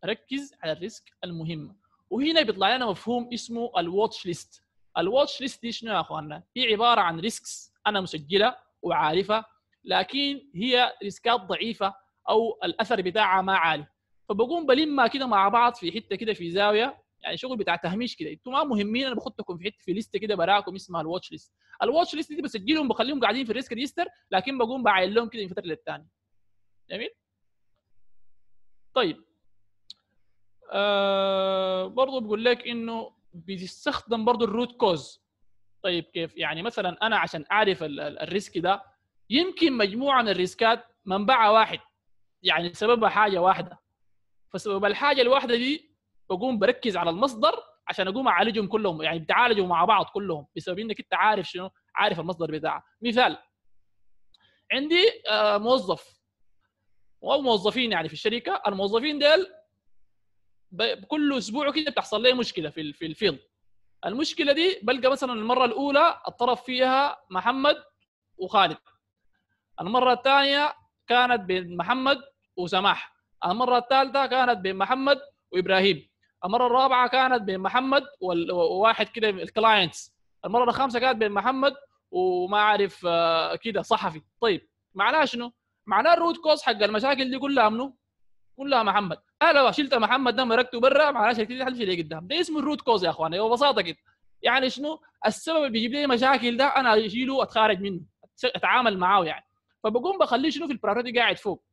أركز على ال risk المهمة. وهنا بيطلع لنا مفهوم اسمه ال watch list ال watch list دي شنو يا أخواننا؟ هي عبارة عن risks أنا مسجلة وعارفها لكن هي ريسكات ضعيفة أو الأثر بتاعها ما عالي. فبقوم بلمها كده مع بعض في حتة كده في زاوية يعني شغل بتاع تهميش كده. أنتم ما مهمين أنا بخدكم في حتة في list ه كده براكم اسمها ال watch list ال watch list دي بسجلهم بخليهم قاعدين في ال risk register لكن بقوم بعين لهم كده من فترة للثانيه جميل؟ طيب. آه برضه بقول لك إنه بيستخدم برضه ال root cause طيب كيف؟ يعني مثلا أنا عشان أعرف ال risk ده يمكن مجموعه من الريسكات منبعها واحد. يعني سببها حاجة واحدة. فسبب الحاجة الواحدة دي بقوم بركز على المصدر عشان أقوم أعالجهم كلهم يعني بتعالجوا مع بعض كلهم بسبب إنك أنت عارف شنو عارف المصدر بتاعه. مثال عندي آه، موظف أو موظفين يعني في الشركة. الموظفين ديل كل أسبوع كده بتحصل لي مشكلة في في ال field. المشكلة دي بلقى مثلا المرة الأولى الطرف فيها محمد وخالد. المرة الثانية كانت بين محمد وسماح. المره الثالثة كانت بين محمد وإبراهيم. المره الرابعة كانت بين محمد وواحد كده ال clients المرة الخامسة كانت بين محمد وما أعرف آه، كده صحفي. طيب معناه شنو؟ معناه ال root cause حق المشاكل دي كلها منو؟ كلها محمد. أنا لو شلت محمد ده مركته برا معناه شركتي دي حتمشي لقدام ده اسمه ال root cause يا اخواني ببساطة كده. يعني شنو؟ السبب اللي بيجيب لي مشاكل ده أنا أشيله وأتخارج منه أتعامل معاه يعني. فبقوم بخليه شنو في ال priority قاعد فوق.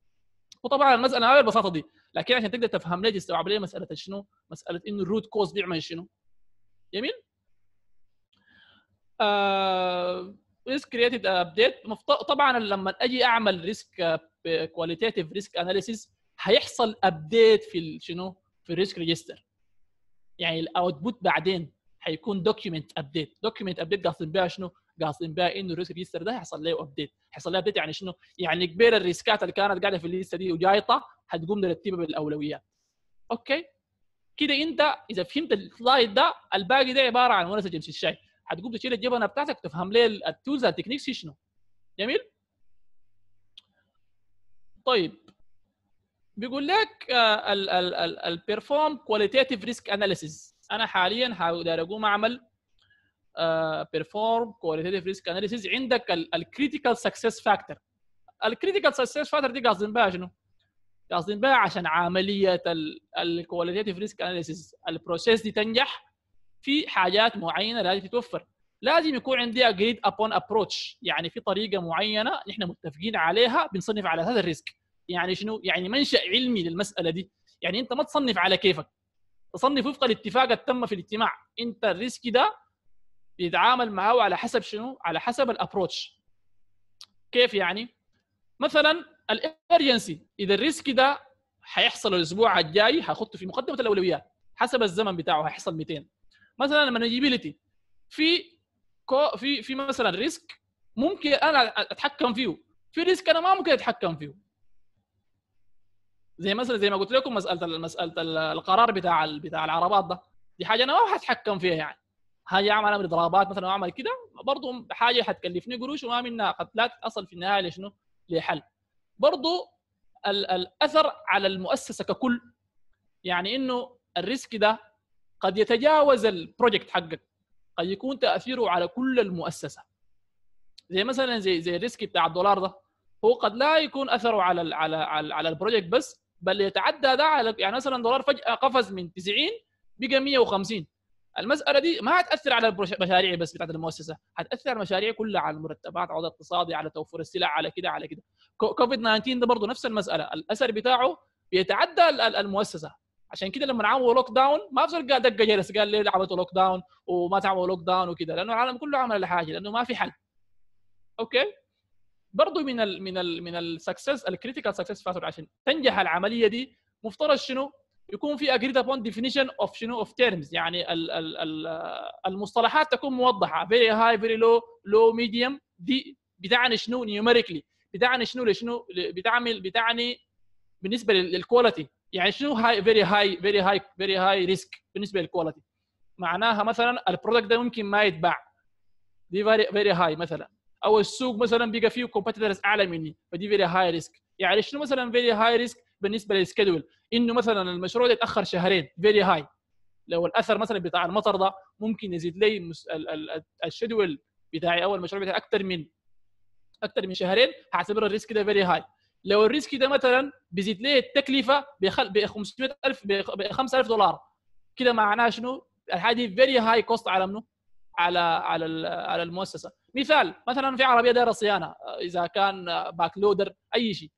وطبعا المسألة ما بالبساطه دي لكن عشان تقدر تفهم ليه تستوعب ليه مسألة شنو؟ مسألة إنه ال root cause بيعمل شنو؟ جميل؟ risk created update طبعا لما أجي أعمل risk qualitative risk analysis هيحصل update في شنو؟ في ال risk register يعني ال output بعدين حيكون document update document update قاصدين بها شنو؟ قاصدين بها إنه ال risk register ده هيحصل له update هيحصل له update يعني شنو؟ يعني كبير الريسكات اللي كانت قاعدة في ال list ة دي وجايطة حتقوم ترتبها بالاولويات okay؟ كده أنت إذا فهمت ال slide ده الباقي ده عبارة عن ونسه جنس الشاي حتقوم تشيل الجبنة بتاعتك تفهم ليه ال tools ال techniques شنو. جميل؟ طيب. بيقول لك ال perform qualitative risk analysis أنا حاليا داير أقوم أعمل perform qualitative risk analysis عندك ال critical success factor ال critical success factor دي قاصدين بها شنو؟ قاصدين بها عشان عملية ال qualitative risk analysis ال process دي تنجح في حاجات معينة لازم تتوفر. لازم يكون عندي agreed upon approach يعني في طريقة معينة نحن متفقين عليها بنصنف على هذا ال risk. يعني شنو؟ يعني منشأ علمي للمسألة دي. يعني أنت ما تصنف على كيفك. تصنف وفق الاتفاق التم في الاجتماع. أنت ال risk ده بيتعامل معه على حسب شنو؟ على حسب ال approach كيف يعني؟ مثلا ال urgency إذا ال risk ده حيحصل الأسبوع الجاي حاخطه في مقدمة الأولويات. حسب الزمن بتاعه حيحصل 200 مثلا ال manageability في كو في في مثلا risk ممكن أنا أتحكم فيه. في risk أنا ما ممكن أتحكم فيه. زي مثلا زي ما قلت لكم مسألة مسألة القرار بتاع بتاع العربات ده. دي حاجة أنا ما حتحكم فيها يعني. هاجي أعمل أمر اضرابات مثلا وأعمل كده برضه حاجة حتكلفني. قروش وما منها قد لا تصل في النهاية لشنو؟ لحل. برضه الأثر على المؤسسة ككل يعني إنه ال risk ده قد يتجاوز ال project حقك قد يكون تأثيره على كل المؤسسة. زي مثلا زي زي ال risk بتاع الدولار ده هو قد لا يكون أثره على ال على على, على ال project بس بل يتعدى ده على يعني مثلا دولار فجأة قفز من 90 بقى 150 المسألة دي ما حتاثر على المشاريع بس بتاعت المؤسسة حتاثر على المشاريع كلها على المرتبات على الاقتصادي على توفر السلع على كده على كده. كوفيد 19 ده برضه نفس المسألة الأثر بتاعه بيتعدى المؤسسة. عشان كده لما عملوا lockdown ما بصير قال دق جرس قال ليه عملتوا lockdown وما تعملوا lockdown وكده؟ لأنه العالم كله عمل لحاجه لأنه ما في حل. okay؟ برضه من ال من ال من ال success ال critical success factor عشان تنجح العملية دي مفترض شنو؟ يكون في agreed upon definition of شنو of terms. يعني ال ال ال المصطلحات تكون موضحة. Very high very low low medium. دي بتعني شنو؟ numerically. بتعني شنو؟ لشنو؟ بتعمل بتعني بالنسبة لل quality يعني شنو high very high very high very high risk بالنسبة لل quality معناها مثلا ال product ده ممكن ما يتباع. دي very very high مثلا. أو السوق مثلا بيبقى فيه competitors أعلى مني. فدي very high risk يعني شنو مثلا very high risk بالنسبة لل schedule إنه مثلا المشروع يتاخر شهرين very high لو الأثر مثلا بتاع المطر ده ممكن يزيد لي ال schedule بتاعي أو المشروع بتاعي أكثر من أكثر من شهرين هعتبر ال risk ده very high لو ال risk ده مثلا بيزيد لي التكلفة ب 500000 ب 5000 دولار. كده معناه شنو؟ الحاجة دي very high cost على منه؟ على على على المؤسسة. مثال مثلا في عربية دايرة صيانة إذا كان back loader أي شيء.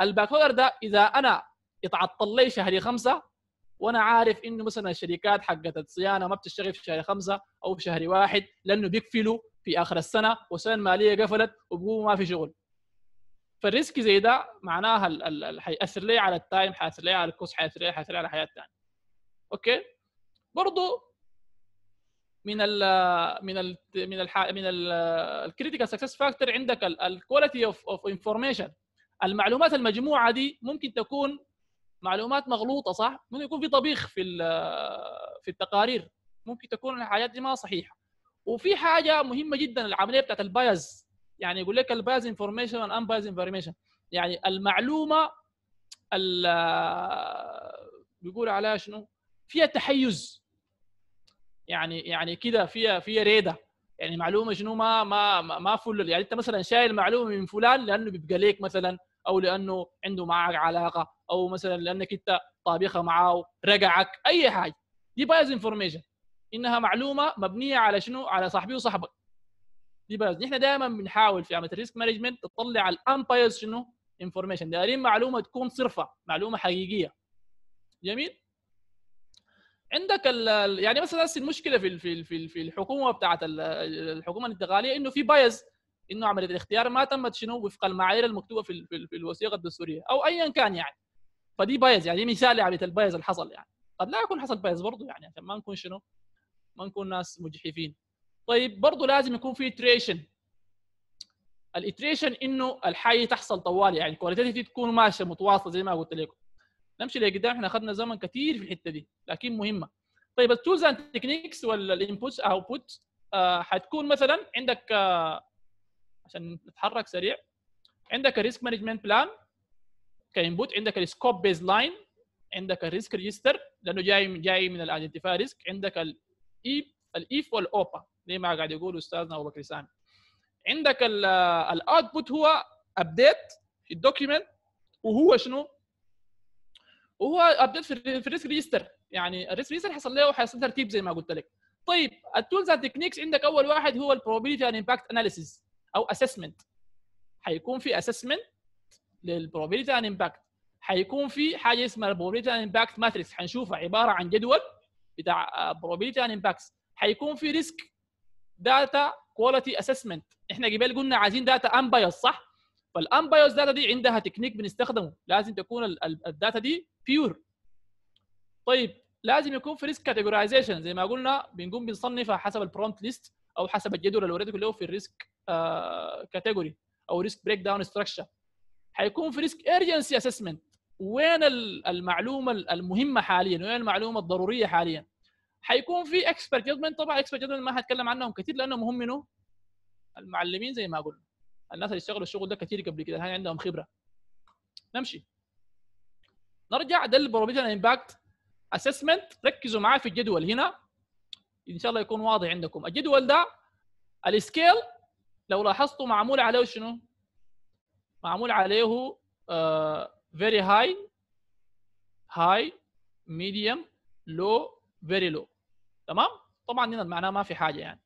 ال back loader ده إذا أنا يتعطل لي شهر خمسة وأنا عارف إنه مثلا الشركات حقت الصيانة ما بتشتغل في شهر خمسة أو في شهر واحد لأنه بيقفلوا في آخر السنة والسنة الماليه قفلت وبقوا ما في شغل. فال risk زي ده معناها حيأثر لي على ال time حيأثر لي على ال cost حيأثر لي حيأثر لي على حاجات ثانية okay؟ برضو من ال من ال من ال من ال critical success factor عندك ال quality of information المعلومات المجموعة دي ممكن تكون معلومات مغلوطة صح؟ ممكن يكون في طبيخ في في التقارير. ممكن تكون الحاجات دي ما صحيحة. وفي حاجة مهمة جدا العملية بتاعت ال bias. يعني يقول لك ال bias information وال unbias information. يعني المعلومة بيقول عليها شنو؟ فيها تحيز. يعني يعني كده فيها فيها ريدة. يعني معلومة شنو ما ما ما فل. يعني أنت مثلا شايل معلومة من فلان لأنه بيبقى ليك مثلا أو لأنه عنده معك علاقة أو مثلا لأنك أنت طابخه معاه رقعك أي حاجة. دي bias information إنها معلومة مبنية على شنو؟ على صاحبي وصاحبك. دي bias نحن دائما بنحاول في عملية ال risk management تطلع ال unbias شنو؟ information دايرين معلومة تكون صرفة معلومة حقيقية. جميل؟ عندك يعني مثلا المشكلة في في في الحكومة بتاعت الحكومة الانتقالية إنه في bias إنه عملية الاختيار ما تمت شنو؟ وفق المعايير المكتوبة في في, الوثيقة الدستورية أو ايا كان يعني. فدي bias يعني مثال لعمليه ال bias اللي حصل يعني. قد لا يكون حصل bias برضه يعني عشان ما نكون شنو؟ ما نكون ناس مجحفين. طيب برضه لازم يكون في iteration ال iteration إنه الحاجة تحصل طوال يعني qualitative تكون ماشية متواصلة زي ما قلت لكم. نمشي لقدام إحنا اخذنا زمن كثير في الحتة دي لكن مهمة. طيب ال tools and techniques ولا ال inputs output آه حتكون مثلا عندك آه عشان نتحرك سريع عندك ال risk management plan ك input عندك ال scope baseline عندك ال risk register لأنه جاي جاي من ال identify risk عندك ال EEF ال EEF وال OPA زي ما قاعد يقول أستاذنا أبو بكر سامي. عندك ال output هو update في ال document وهو شنو؟ وهو update في ال risk register. يعني ال risk register حصل له حيصل ترتيب زي ما قلت لك. طيب ال tools and techniques عندك أول واحد هو ال probability and impact analysis أو assessment حيكون في assessment لل probability and impact حيكون في حاجة اسمها ال probability and impact matrix حنشوفها عبارة عن جدول بتاع probability and impacts حيكون في risk data quality assessment إحنا قبل قلنا عايزين data unbias صح؟ فال unbias data دي عندها تكنيك بنستخدمه. لازم تكون ال data دي pure طيب لازم يكون في risk categorization زي ما قلنا بنقوم بنصنفها حسب ال prompt list أو حسب الجدول اللي وريتكم له في ال risk category أو risk breakdown structure حيكون في risk urgency assessment وين المعلومة المهمة حاليا؟ وين المعلومة الضرورية حاليا؟ حيكون في expert judgment طبعا expert judgment ما حتكلم عنهم كثير لأنهم هم منه المعلمين زي ما قلنا. الناس اللي اشتغلوا الشغل ده كثير قبل كده عندهم خبرة. نمشي. نرجع ده ال probability impact assessment ركزوا معاه في الجدول هنا. إن شاء الله يكون واضح عندكم. الجدول ده ال scale لو لاحظتوا معمول عليه شنو؟ معمول عليه very high high medium low very low تمام؟ طبعا هنا معناه ما في حاجة يعني.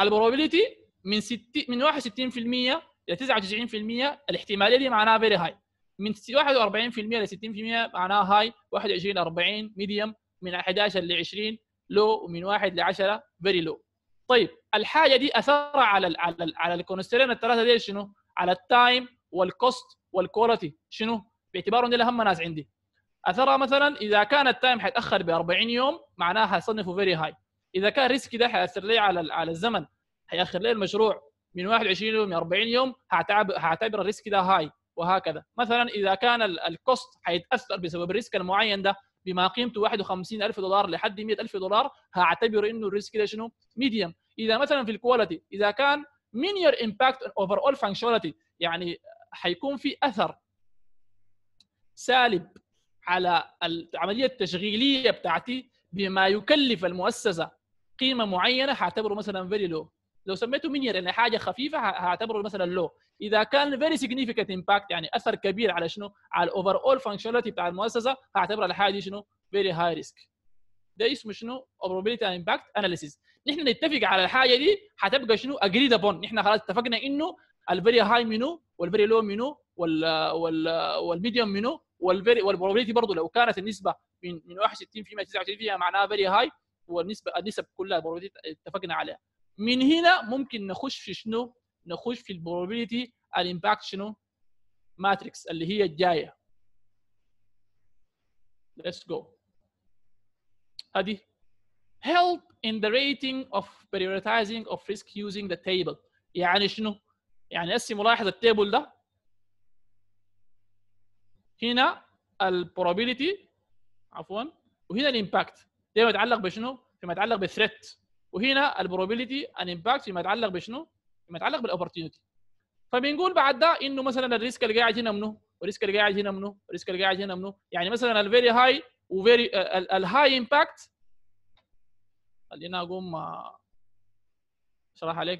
ال probability من 60 من 61% إلى 99% الاحتمالية دي معناها very high من 41% ل 60% معناها high 21 40 medium من 11 ل 20 low ومن 1 ل 10 very low طيب الحاجة دي أثرها على ال على ال على ال constraint الثلاثة دي شنو؟ على ال time وال cost وال quality شنو؟ باعتبار ان أهم ناس عندي. أثرها مثلا إذا كان ال time حيتأخر ب 40 يوم معناها حيصنفه very high إذا كان risk ده حيأثر لي على على الزمن حيأخر لي المشروع من 21 يوم ل 40 يوم هعتبر ال risk ده high وهكذا. مثلا إذا كان ال cost حيتأثر بسبب ال risk المعين ده بما قيمته 51000 دولار لحد 100000 دولار هعتبر إنه ال risk ده شنو؟ medium إذا مثلا في ال quality إذا كان minor impact overall functionality يعني حيكون في أثر سالب على العملية التشغيلية بتاعتي بما يكلف المؤسسة قيمة معينة هعتبره مثلا very low لو سميته minor يعني حاجة خفيفة هعتبره مثلا low إذا كان very significant impact يعني أثر كبير على شنو؟ على ال overall functionality بتاع المؤسسة هعتبر الحاجة دي شنو؟ very high risk ده اسمه شنو؟ probability and impact analysis. نحن نتفق على الحاجة دي هتبقى شنو؟ agreed upon نحن خلاص اتفقنا إنه ال very high منو وال very low منو وال وال وال medium منو وال very وال probability برضه لو كانت النسبة من من 61% 99% معناها very high والنسبة النسب كلها اتفقنا عليها. من هنا ممكن نخش في شنو؟ نخش في ال probability ال impact شنو؟ matrix اللي هي الجاية. Let's go. أدي. Help in the rating of prioritizing of risk using the table. يعني شنو؟ يعني هسه ملاحظ ال table ده. هنا ال probability عفوا وهنا ال impact ده يتعلق بشنو؟ فيما يتعلق بال threat وهنا ال probability and impact فيما يتعلق بشنو؟ فيما يتعلق بال opportunity فبنقول بعد ده إنه مثلا ال risk اللي قاعد هنا منه وال risk اللي قاعد هنا منه وال risk اللي قاعد هنا منه يعني مثلا ال very high و very ال high impact خلينا أقوم أشرح عليك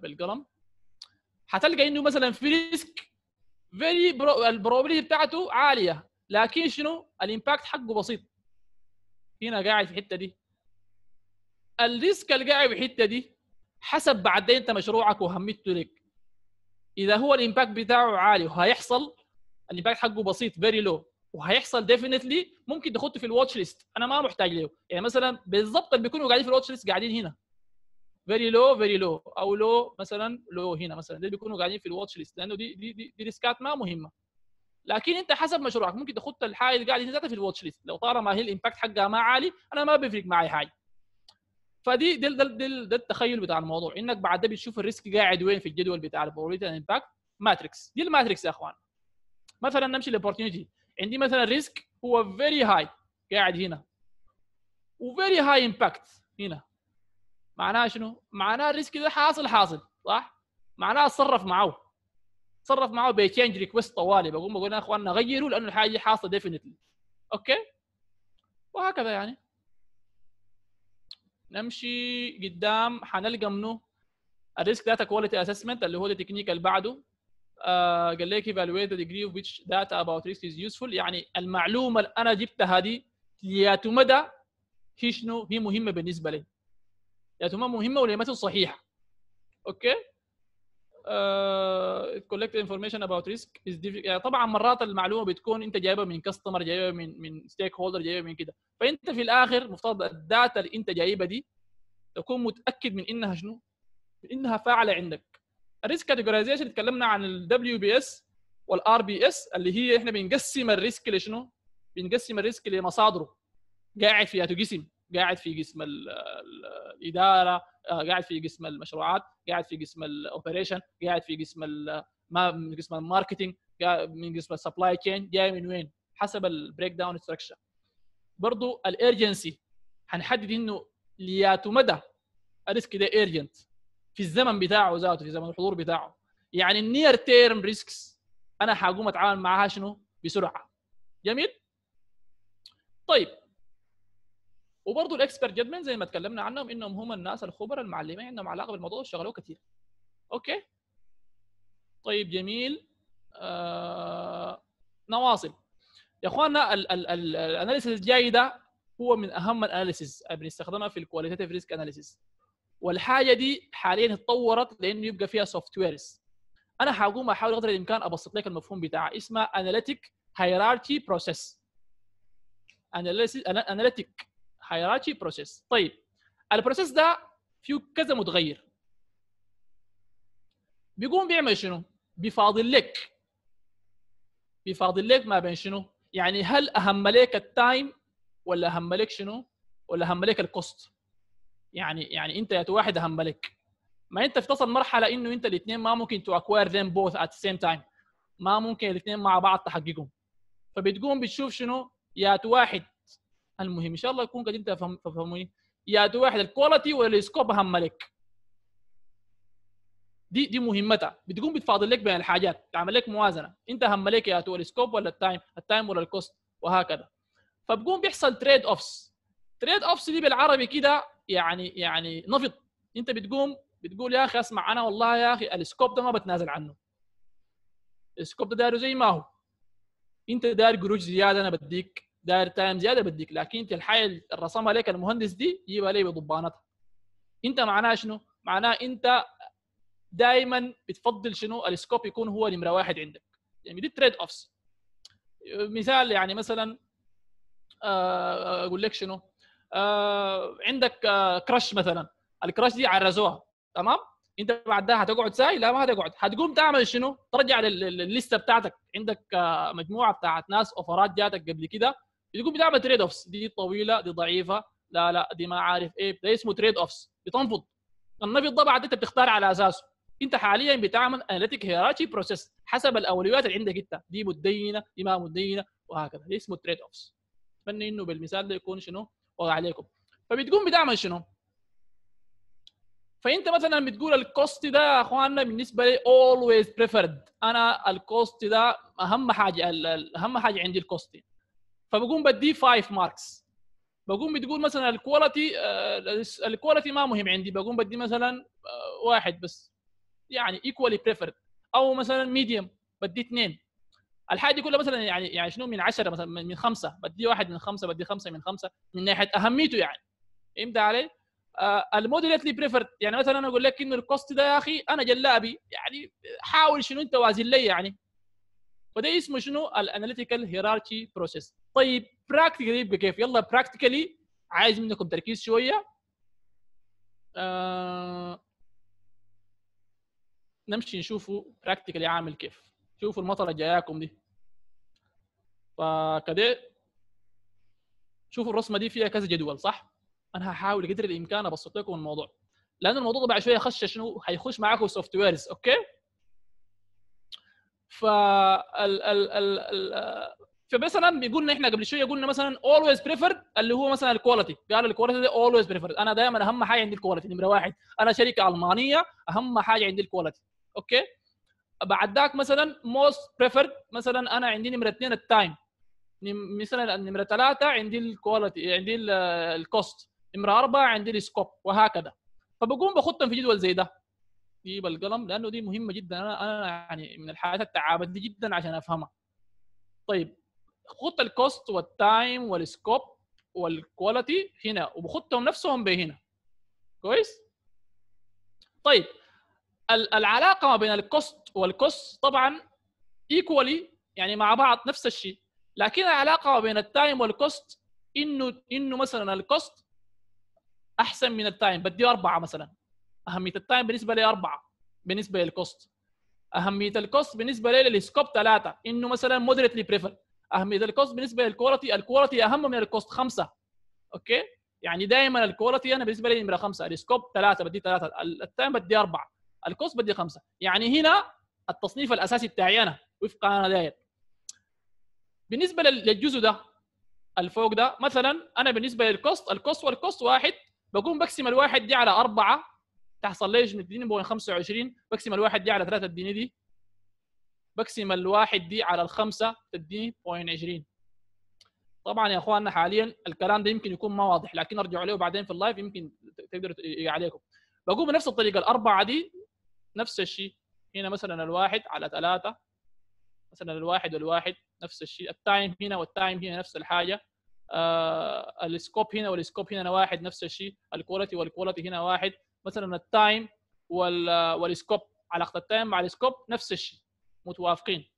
بالقلم. حتلقى إنه مثلا في risk very ال probability بتاعته عالية لكن شنو؟ ال impact حقه بسيط. هنا قاعد في الحتة دي. ال risk اللي قاعد في الحته دي حسب بعدين انت مشروعك وهميته لك إذا هو ال impact بتاعه عالي وهيحصل ال impact حقه بسيط very low وهيحصل definitely ممكن تحطه في ال watch list أنا ما محتاج له. يعني مثلا بالضبط اللي بيكونوا قاعدين في ال watch list قاعدين هنا. very low very low أو low مثلا low هنا مثلا دول بيكونوا قاعدين في ال watch list لأنه دي دي, دي, دي risk ات ما مهمة. لكن أنت حسب مشروعك ممكن تحط الحاجة اللي قاعد هنا في ال watch list لو طالما هي ال impact حقها ما عالي أنا ما بيفرق معي حاجة. فدي ده ده, ده, التخيل بتاع الموضوع. إنك بعد ده بتشوف ال risk قاعد وين في الجدول بتاع ال probability impact matrix دي ال matrix يا إخوان. مثلا نمشي لل opportunity عندي مثلا risk هو very high قاعد هنا. و very high impact هنا. معناها شنو؟ معناها ال risk ده حاصل حاصل صح؟ معناها أتصرف معه. أتصرف معه ب change request طوالي. بقوم بقول يا اخواننا غيروا لأنه الحاجة دي حاصلة definitely okay؟ وهكذا يعني. نمشي قدام حنلقى منه ال risk data quality assessment اللي هو التكنيك اللي بعده. آه قال لك evaluate the degree of which data about risk is useful. يعني المعلومة اللي أنا جبتها دي يا مدى هي شنو؟ هي مهمة بالنسبة لي. يا مهمة ولا مثل صحيحة. okay؟ About risk is difficult يعني طبعا مرات المعلومة بتكون أنت جايبها من customer جايبها من من stakeholder جايبها من كده. فأنت في الآخر مفترض ال data اللي أنت جايبها دي تكون متأكد من إنها شنو؟ إنها فاعلة عندك. ال risk categorization تكلمنا عن ال WBS وال RBS اللي هي إحنا بنقسم ال risk لشنو؟ بنقسم ال risk لمصادره. قاعد في قسم. قاعد في قسم الإدارة آه، قاعد في قسم المشروعات قاعد في قسم ال operation قاعد في قسم ما من قسم ال marketing من قسم ال supply chain جاي من وين؟ حسب ال breakdown structure برضه ال urgency حنحدد إنه لياتو مدى ال risk ده urgent في الزمن بتاعه ذاته في زمن الحضور بتاعه. يعني ال near term risks أنا حقوم أتعامل معاها شنو؟ بسرعة. جميل؟ طيب وبرضه ال expert judgment زي ما تكلمنا عنهم إنهم هم الناس الخبراء المعلمين عندهم علاقة بالموضوع وشغلوه كثير okay؟ طيب جميل. آه... نواصل. يا إخواننا ال analysis الجاي ده هو من أهم ال analysis بنستخدمها في ال qualitative risk analysis والحاجة دي حاليا اتطورت لأنه يبقى فيها softwares أنا حقوم أحاول قدر الإمكان أبسط لك المفهوم بتاعها اسمها analytic hierarchy process analytic hierarchy process طيب ال process ده فيه كذا متغير بيقوم بيعمل شنو؟ بيفاضل لك بيفاضل لك ما بين شنو؟ يعني هل أهم لك ال time ولا أهم لك شنو؟ ولا أهم لك ال cost؟ يعني يعني أنت يا واحد أهم لك ما أنت تصل مرحلة إنه أنت الاثنين ما ممكن to acquire them both at same time ما ممكن الاثنين مع بعض تحققهم فبتقوم بتشوف شنو يا واحد المهم إن شاء الله يكون قد أنت تفهموني يا واحد ال quality ولا ال scope أهم لك. دي دي مهمتها. بتقوم بتفاضل لك بين الحاجات. تعمل لك موازنة. أنت أهم لك يا تو السكوب ولا التايم التايم ولا الكوست وهكذا. فبقوم بيحصل trade offs trade offs دي بالعربي كده يعني يعني نفض. أنت بتقوم بتقول يا أخي أسمع أنا والله يا أخي ال scope ده ما بتنازل عنه. ال scope ده دايره زي ما هو. أنت داير قروش زيادة أنا بديك داير time زيادة بديك لكن أنت الحاجة اللي رسمها لك المهندس دي جيبها لي بضبانتها. أنت معناه شنو؟ معناه أنت دائما بتفضل شنو؟ السكوب يكون هو نمرة واحد عندك. يعني دي تريد اوفس مثال يعني مثلا آه، أقول لك شنو؟ آه عندك آه كراش مثلا. الكراش دي عرزوها تمام؟ أنت بعدها هتقعد ساي؟ لا ما هتقعد. هتقوم تعمل شنو؟ ترجع للليستة بتاعتك. عندك آه مجموعة بتاعت ناس اوفرات جاتك قبل كده. بتقوم بتعمل تريد اوفس دي طويلة دي ضعيفة. لا لا دي ما عارف إيه. ده اسمه trade-offs بتنفض. النفض ده بعد أنت بتختار على أساسه. أنت حاليا بتعمل analytic hierarchy process حسب الأولويات اللي عندك أنت. دي مدينه دي ما مدينه وهكذا. دي اسمه trade-offs أتمنى إنه بالمثال ده يكون شنو؟ وضع عليكم. فبتقوم بتعمل شنو؟ فأنت مثلا بتقول ال cost ده يا أخواننا بالنسبة لي always preferred. أنا ال cost ده أهم حاجة أهم حاجة عندي ال cost فبقوم بديه 5 marks بقوم بتقول مثلا ال quality آه، ال quality ما مهم عندي. بقوم بدي مثلا آه، واحد بس. يعني equally preferred أو مثلا medium بدي اثنين. الحاجة دي كلها مثلا يعني يعني شنو؟ من عشرة مثلا من خمسة. بدي واحد من خمسة بدي خمسة من خمسة. من ناحية أهميته يعني. فهمت علي؟ آه ال moderately preferred يعني مثلا أنا أقول لك إنه ال cost ده يا أخي أنا جلابي يعني حاول شنو؟ أنت وازن لي يعني. فده اسمه شنو؟ ال analytical hierarchy process طيب practically يبقى كيف؟ يلا practically عايز منكم تركيز شوية. آه نمشي نشوفوا practically عامل كيف. شوفوا المطرة جاياكم دي. فكده شوفوا الرسمة دي فيها كذا جدول صح؟ أنا هحاول قدر الإمكان ابسط لكم الموضوع. لأن الموضوع بعد شوية خش شنو؟ هيخش معاكم softwares okay؟ ف ال ال ال ال فمثلا بيقولنا إحنا قبل شوية قلنا مثلا always preferred اللي هو مثلا ال quality قال ال quality ده always preferred. أنا دائما أهم حاجة عندي ال quality نمرة واحد أنا شركة ألمانية أهم حاجة عندي ال quality okay؟ بعد ذاك مثلا most preferred مثلا أنا عندي نمرة اثنين ال time مثلا نمرة ثلاثة عندي ال quality عندي ال cost نمرة أربعة عندي ال scope وهكذا. فبقوم بخطهم في جدول زي ده. جيب القلم لأنه دي مهمة جدا. أنا أنا يعني من الحاجات التعابت دي جدا عشان أفهمها. طيب خط الكوست والتايم والسكوب والكواليتي هنا وبخطهم نفسهم بهنا. كويس؟ طيب العلاقة ما بين ال cost وال cost طبعا equally يعني مع بعض نفس الشيء. لكن العلاقة ما بين ال time وال cost إنه إنه مثلا ال cost أحسن من ال time بدي أربعة مثلا. أهمية ال time بالنسبة لي أربعة بالنسبة لل cost أهمية ال cost بالنسبة لي لل scope ثلاثة. إنه مثلا moderately preferred اهميه ال cost بالنسبة لل quality ال quality أهم من ال cost خمسة. okay؟ يعني دائما ال quality أنا بالنسبة لي نمرة خمسة. ال scope ثلاثة بدي ثلاثة. ال time بدي أربعة. ال cost بدي خمسة. يعني هنا التصنيف الأساسي بتاعي أنا وفق أنا داير. بالنسبة للجزء ده الفوق ده مثلا أنا بالنسبة لل cost ال cost وال cost واحد بقوم بقسم الواحد دي على أربعة. تحصل ليش تديني point 25 بقسم الواحد دي على ثلاثة تديني دي. بقسم الواحد دي على الخمسة تديني point 20 طبعا يا إخواننا حاليا الكلام ده يمكن يكون ما واضح لكن ارجعوا له بعدين في ال live يمكن تقدروا عليكم. بقوم بنفس الطريقة الأربعة دي نفس الشيء. هنا مثلا الواحد على ثلاثة مثلا الواحد والواحد نفس الشيء. ال time هنا وال time هنا نفس الحاجة. آه ال scope هنا وال scope هنا واحد نفس الشيء. ال quality وال quality هنا واحد. مثلا ال time وال scope علاقة ال time مع ال scope نفس الشيء. متوافقين.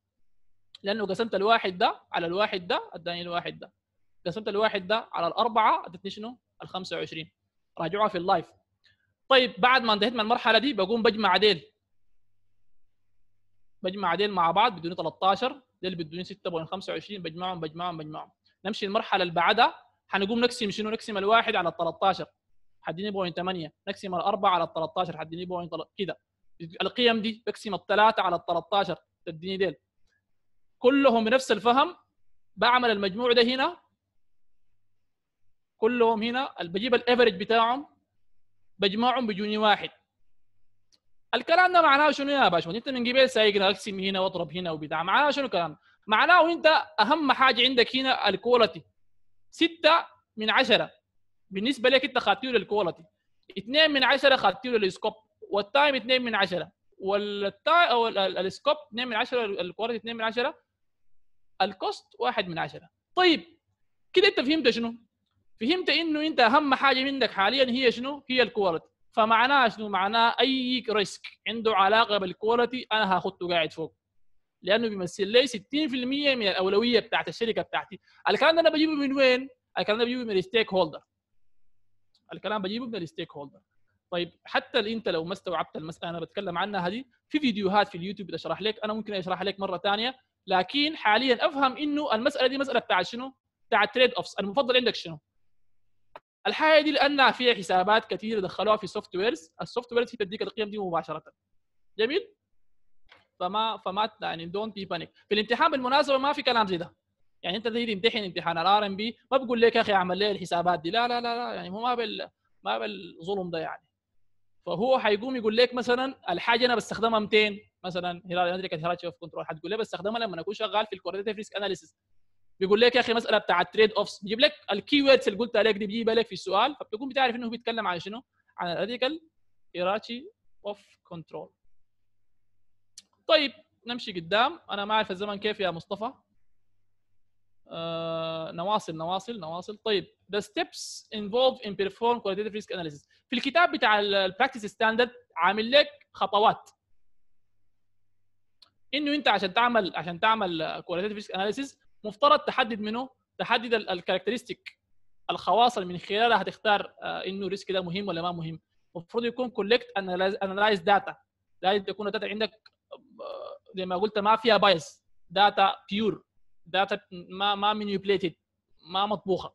لأنه قسمت الواحد ده على الواحد ده اداني الواحد ده. قسمت الواحد ده على الأربعة أدتني شنو؟ ال 25 راجعوها في ال live. طيب بعد ما انتهيت من المرحلة دي بقوم بجمع ديل. بجمع ديل مع بعض بدوني 13 ديل بدوني 6.25 بجمعهم بجمعهم بجمعهم. نمشي المرحله اللي بعدها حنقوم نقسم شنو؟ نقسم الواحد على ال 13 حديني point 8 نقسم الأربعة على ال 13 حديني point كذا القيم دي بقسم الثلاثة على ال 13 تديني ديل. كلهم بنفس الفهم بعمل المجموع ده هنا. كلهم هنا بجيب ال average بتاعهم بجمعهم بجوني واحد. الكلام ده معناه شنو يا باشا أنت من قبل سايق أقسم هنا وأضرب هنا وبتاع. معناه شنو كلام؟ معناه أنت أهم حاجة عندك هنا ال quality ستة من عشرة. بالنسبة لك أنت خدتيه لل quality اثنين من عشرة خدتيه لل scope وال time اثنين من عشرة. وال time أو ال scope اثنين من عشرة ال quality اثنين من عشرة ال cost واحد من عشرة طيب كده انت فهمت شنو؟ فهمت انه انت اهم حاجة منك حاليا هي شنو؟ هي ال quality فمعناها شنو؟ معناه أي risk عنده علاقة بال quality أنا هاخده قاعد فوق لأنه بيمثل لي 60% من الأولوية بتاعت الشركة بتاعتي الكلام ده أنا بجيبه من وين؟ الكلام ده بجيبه من ال stakeholder الكلام بجيبه من ال stakeholder طيب حتى انت لو ما استوعبت المسألة أنا بتكلم عنها هذه في فيديوهات في اليوتيوب بتشرح لك أنا ممكن أشرح لك مرة ثانية لكن حاليا أفهم إنه المسألة دي مسألة بتاعت شنو؟ بتاعت trade-offs المفضل عندك شنو؟ الحاجة دي لانها فيها حسابات كثيره دخلوها في ال softwares ال softwares تديك القيم دي مباشرة. جميل؟ فما فما يعني don't be panic في الامتحان بالمناسبة ما في كلام زي ده. يعني أنت تيجي تمتحن امتحان الار ام بي ما بقول لك يا أخي اعمل لي الحسابات دي. لا لا لا, لا يعني هو ما بال ما بالظلم ده يعني. فهو حيقوم يقول لك مثلا الحاجة أنا بستخدمها 200 مثلا هلال كانت هيراتشي اوف كنترول حتقول لي بستخدمها لما أكون شغال في الكواليتيف ريسك اناليسيس بيقول لك يا أخي مسألة بتاع التريد اوفس بيجيب لك الكي ووردز اللي قلت لك دي بيجيبها لك في السؤال فبتكون بتعرف إنه بيتكلم عن شنو؟ عن الراديكال هيراتشي اوف كنترول طيب نمشي قدام. أنا ما أعرف الزمن كيف يا مصطفى؟ آه نواصل نواصل نواصل. طيب the steps involved in perform qualitative risk analysis. في الكتاب بتاع ال practice standard عامل لك خطوات. إنه أنت عشان تعمل عشان تعمل qualitative analysis مفترض تحدد منه تحدد ال characteristic الخواص اللي من خلالها هتختار آه إنه ال risk ده مهم ولا ما مهم. المفروض يكون collect analyze data لازم تكون ال data عندك زي ما قلت ما فيها bias data pure data ما ما manipulated ما مطبوخة.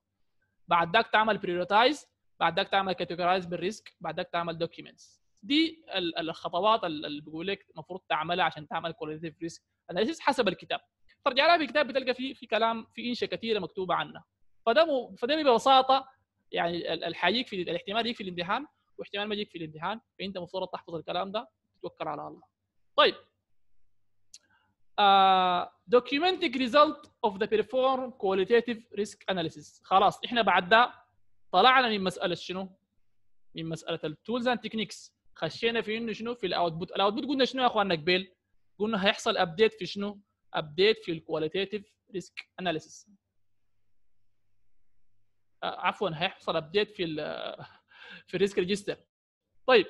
بعد ذاك تعمل prioritize بعد ذاك تعمل categorize بال risk بعد ذاك تعمل documents دي الخطوات اللي بقول لك المفروض تعملها عشان تعمل qualitative risk analysis حسب الكتاب. ترجع لها في الكتاب بتلقى في في كلام في إنشاء كثيره مكتوبة عنها. فده. فده ببساطة يعني الحيجيك في الاحتمال يجيك في الامتحان واحتمال ما يجيك في الامتحان فأنت مفترض تحفظ الكلام ده تتوكل على الله. طيب. uh, result of the perform qualitative risk analysis. خلاص إحنا بعد ده طلعنا من مسألة شنو؟ من مسألة ال tools and techniques خشينا في إنه شنو؟ في ال output ال output قلنا شنو يا أخواننا قبل قلنا هيحصل update في شنو؟ update في ال qualitative risk analysis عفوا هيحصل update في ال *laughs* في ال risk register طيب.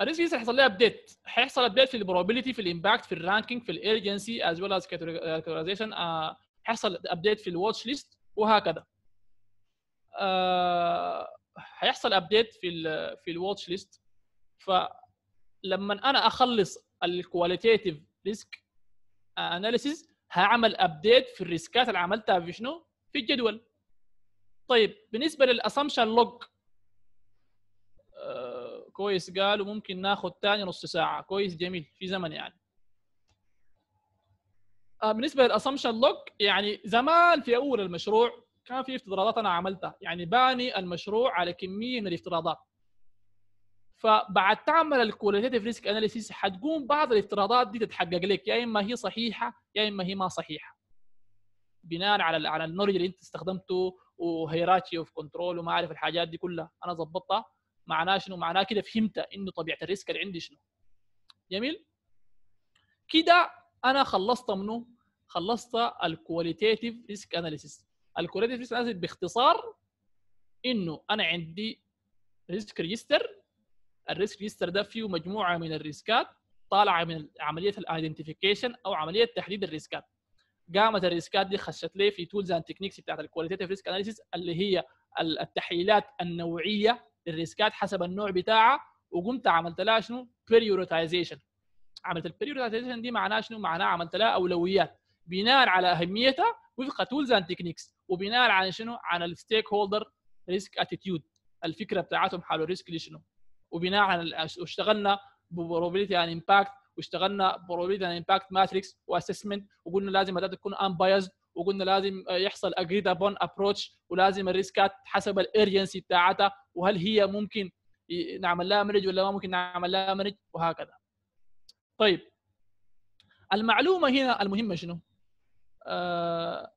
ال risk register هيحصل لها update هيحصل update في ال probability في ال impact في ال ranking في ال urgency as well as categorization هيحصل update في ال watch list وهكذا. حيحصل update في ال في ال watch list فلما أنا أخلص ال qualitative risk analysis هعمل update في ال risk ات اللي عملتها في شنو؟ في الجدول. طيب بالنسبة لل assumption log آه كويس قالوا ممكن ناخذ ثاني نص ساعة. كويس جميل في زمن يعني. آه بالنسبة لل assumption log يعني زمان في أول المشروع كان في افتراضات أنا عملتها يعني باني المشروع على كمية من الافتراضات. فبعد تعمل ال qualitative risk analysis حتقوم بعض الافتراضات دي تتحقق لك يا إما هي صحيحة يا إما هي ما صحيحة. بناء على على ال knowledge اللي أنت استخدمته و hierarchy of control وما أعرف الحاجات دي كلها أنا ظبطتها معناه شنو؟ معناه كده فهمت إنه طبيعة ال risk اللي عندي شنو. جميل؟ كده أنا خلصت منه خلصت ال qualitative risk analysis ال qualitative risk analysis باختصار إنه أنا عندي risk register ال risk register ده فيه مجموعة من ال risk ات طالعة من عملية ال identification أو عملية تحديد ال risk ات. قامت ال risk ات دي خشت لي في tools and techniques بتاعت ال qualitative risk analysis اللي هي التحليلات النوعية لل risk ات حسب النوع بتاعها وقمت عملت لها شنو؟ prioritization عملت ال prioritization دي معناها شنو؟ معناها عملت لها أولويات بناء على أهميتها وفق tools and techniques وبناء على شنو؟ على ال stakeholder risk attitude الفكرة بتاعتهم حول ال risk دي شنو؟ وبناء على واشتغلنا ب probability and impact واشتغلنا probability and impact matrix و assessment وقلنا لازم ال data تكون unbiased وقلنا لازم يحصل agreed upon approach ولازم ال risk ات حسب ال urgency بتاعتها وهل هي ممكن نعمل لها manage ولا ما ممكن نعمل لها manage وهكذا. طيب المعلومة هنا المهمة شنو؟ آه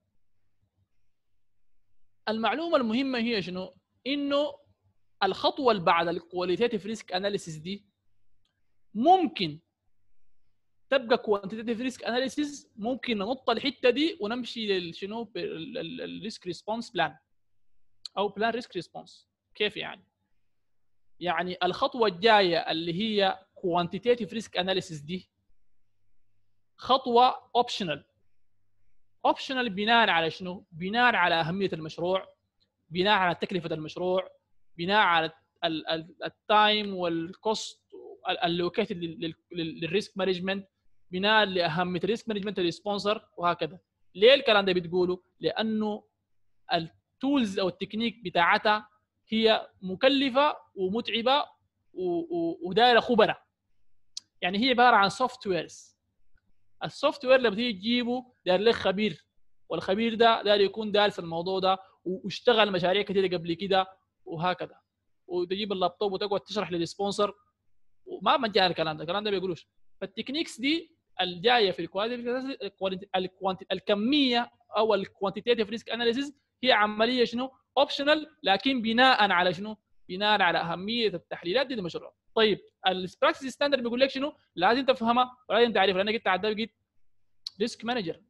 المعلومة المهمة هي شنو؟ إنه الخطوة اللي بعد ال qualitative risk analysis دي ممكن تبقى quantitative risk analysis ممكن ننط الحتة دي ونمشي للشنو ال risk response plan أو plan risk response كيف يعني؟ يعني الخطوة الجاية اللي هي quantitative risk analysis دي خطوة optional optional بناء على شنو؟ بناء على أهمية المشروع بناء على تكلفة المشروع بناء على ال time وال cost allocated لل risk management بناء لأهمية ال risk management لل sponsor وهكذا ليه الكلام ده بتقوله؟ لأنه ال tools أو التكنيك بتاعتها هي مكلفة ومتعبة ودايرة خبراء يعني هي عبارة عن softwares ال software لما تيجي تجيبه داير لك خبير والخبير ده داير يكون دارس الموضوع ده واشتغل مشاريع كثيره قبل كده وهكذا وتجيب اللابتوب وتقعد تشرح لل sponsor وما مجانا الكلام ده الكلام ده بيقولوش فال techniques دي الجاية في الكمية أو ال quantitative risk analysis هي عملية شنو؟ optional لكن بناء على شنو؟ بناء على أهمية التحليلات دي للمشروع. طيب ال practice standard بيقول لك شنو؟ لازم تفهمها ولازم تعرفها لأنك أنت عدى بقيت risk manager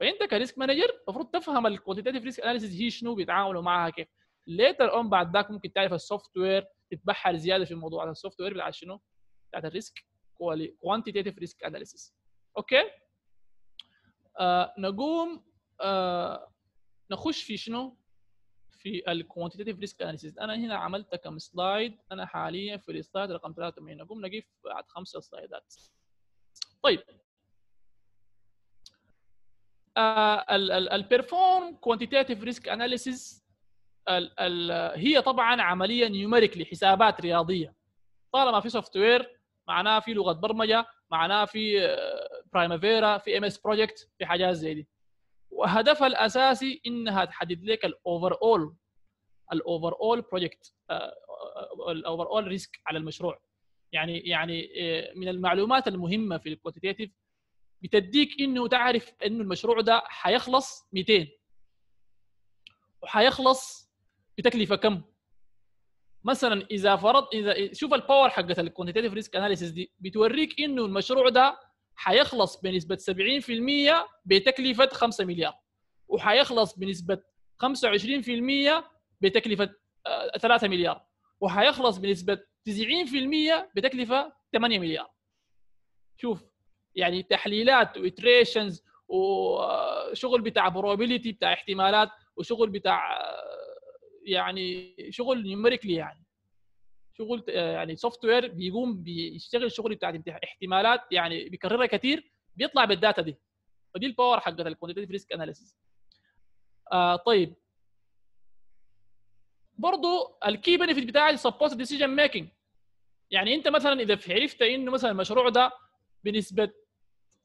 فأنت ك risk manager المفروض تفهم ال quantitative risk analysis هي شنو بيتعاملوا معها كيف. later on بعد ذاك ممكن تعرف ال software تتبحر زيادة في الموضوع ال software بتاع شنو؟ بتاعت ال risk quantitative risk analysis okay آه نقوم آه نخش في شنو؟ في ال quantitative risk analysis أنا هنا عملت كم slide أنا حاليا في ال slide رقم 83 نقوم نقيف بعد خمسة سلايدات طيب. ال perform quantitative risk analysis هي طبعا عمليه numeric لحسابات رياضية. طالما في software معناها في لغة برمجة معناها في Primavera في MS Project في حاجات زي دي. وهدفها الأساسي إنها تحدد لك ال overall ال overall project ال overall risk على المشروع. يعني يعني من المعلومات المهمة في ال quantitative بتديك إنه تعرف إنه المشروع ده حيخلص 200 وحيخلص بتكلفة كم. مثلا إذا فرض إذا شوف ال power حقت ال quantitative risk analysis دي بتوريك إنه المشروع ده حيخلص بنسبة 70% بتكلفة 5 مليار. وحيخلص بنسبة 25% بتكلفة 3 مليار. وحيخلص بنسبة 90% بتكلفة 8 مليار. شوف يعني تحليلات و iterations وشغل بتاع probability بتاع احتمالات وشغل بتاع يعني شغل numerically يعني. شغل يعني software بيقوم بيشتغل الشغل بتاع احتمالات يعني بيكررها كثير بيطلع بال data دي. فدي ال power حقت ال quantitative risk analysis آه طيب. برضو ال key benefit بتاع ال supports decision making يعني انت مثلا إذا عرفت إنه مثلا المشروع ده بنسبة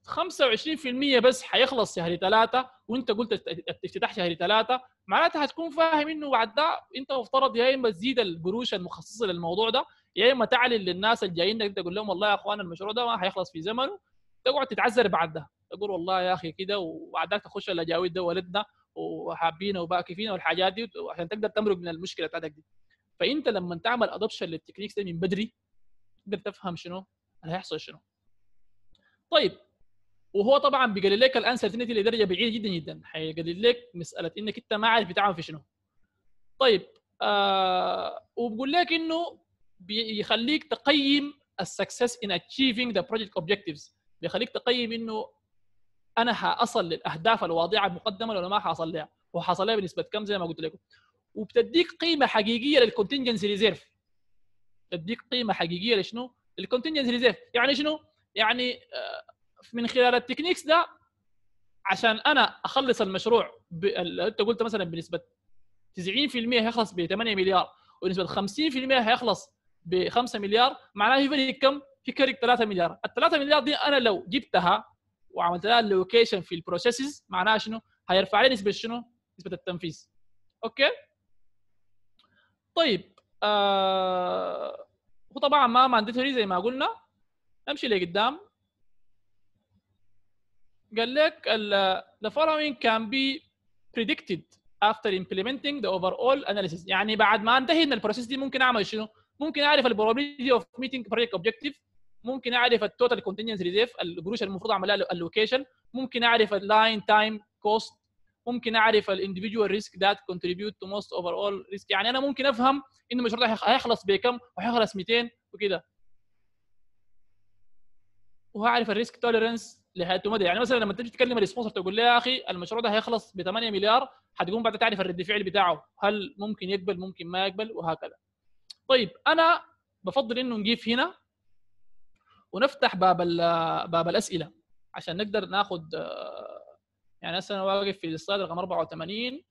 25% بس حيخلص شهر ثلاثة وانت قلت افتتاح شهر ثلاثة معناتها حتكون فاهم انه بعد ده انت مفترض يا اما تزيد القروش المخصصة للموضوع ده يا اما تعلن للناس الجايين انك تقول لهم والله يا اخوان المشروع ده ما حيخلص في زمنه تقعد تتعذر بعد ده. تقول والله يا أخي كده وبعد ذاك تخش الاجاويد ده ولدنا وحابينه وباكفين والحاجات دي عشان تقدر تمرق من المشكلة بتاعتك دي. فانت لما تعمل adoption لل techniques ده من بدري تقدر تفهم شنو؟ هيحصل شنو؟ طيب وهو طبعا بيقلل لك ال uncertainty لدرجة بعيدة جدا جدا حيقلل لك مسألة إنك أنت ما عارف بتعمل في شنو. طيب آه وبقول لك إنه بيخليك تقيم ال success in achieving the project objectives بيخليك تقيم إنه أنا حأصل للأهداف الواضحه المقدمة ولا ما حاصل لها وحصل لها بنسبة كم زي ما قلت لكم. وبتديك قيمة حقيقية لل contingency reserve تديك قيمة حقيقية لشنو؟ لل contingency reserve يعني شنو؟ يعني آه، من خلال ال techniques ده عشان أنا أخلص المشروع ب... أنت قلت مثلا بنسبة 90% هيخلص ب 8 مليار ونسبه 50% هيخلص ب 5 مليار معناه في فرق كم؟ في فرق 3 مليار، ال 3 مليار دي أنا لو جبتها وعملت لها allocation في ال processes معناها شنو؟ هيرفع لي نسبة شنو؟ نسبة التنفيذ. okay؟ طيب آه وطبعا ما mandatory زي ما قلنا نمشي لقدام قال لك the following can be predicted after implementing the overall analysis. يعني بعد ما انتهي من ال process دي ممكن أعمل شنو؟ ممكن أعرف ال probability of meeting project objective ممكن أعرف ال total contingency reserve القروش المفروض اعمل لها allocation ممكن أعرف ال line time cost ممكن أعرف ال individual risk that contribute to most overall risk يعني أنا ممكن أفهم إنه المشروع ده هيخلص بكم وهيخلص 200 وكده. وهعرف ال risk tolerance لحياته مدى يعني مثلا لما تيجي تكلم ال sponsor تقول له يا أخي المشروع ده هيخلص ب 8 مليار حتقوم بعد تعرف الرد فعل بتاعه هل ممكن يقبل ممكن ما يقبل؟ وهكذا. طيب أنا بفضل إنه نجيب هنا ونفتح باب باب الأسئلة عشان نقدر ناخذ يعني هسه أنا واقف في السلايد رقم 84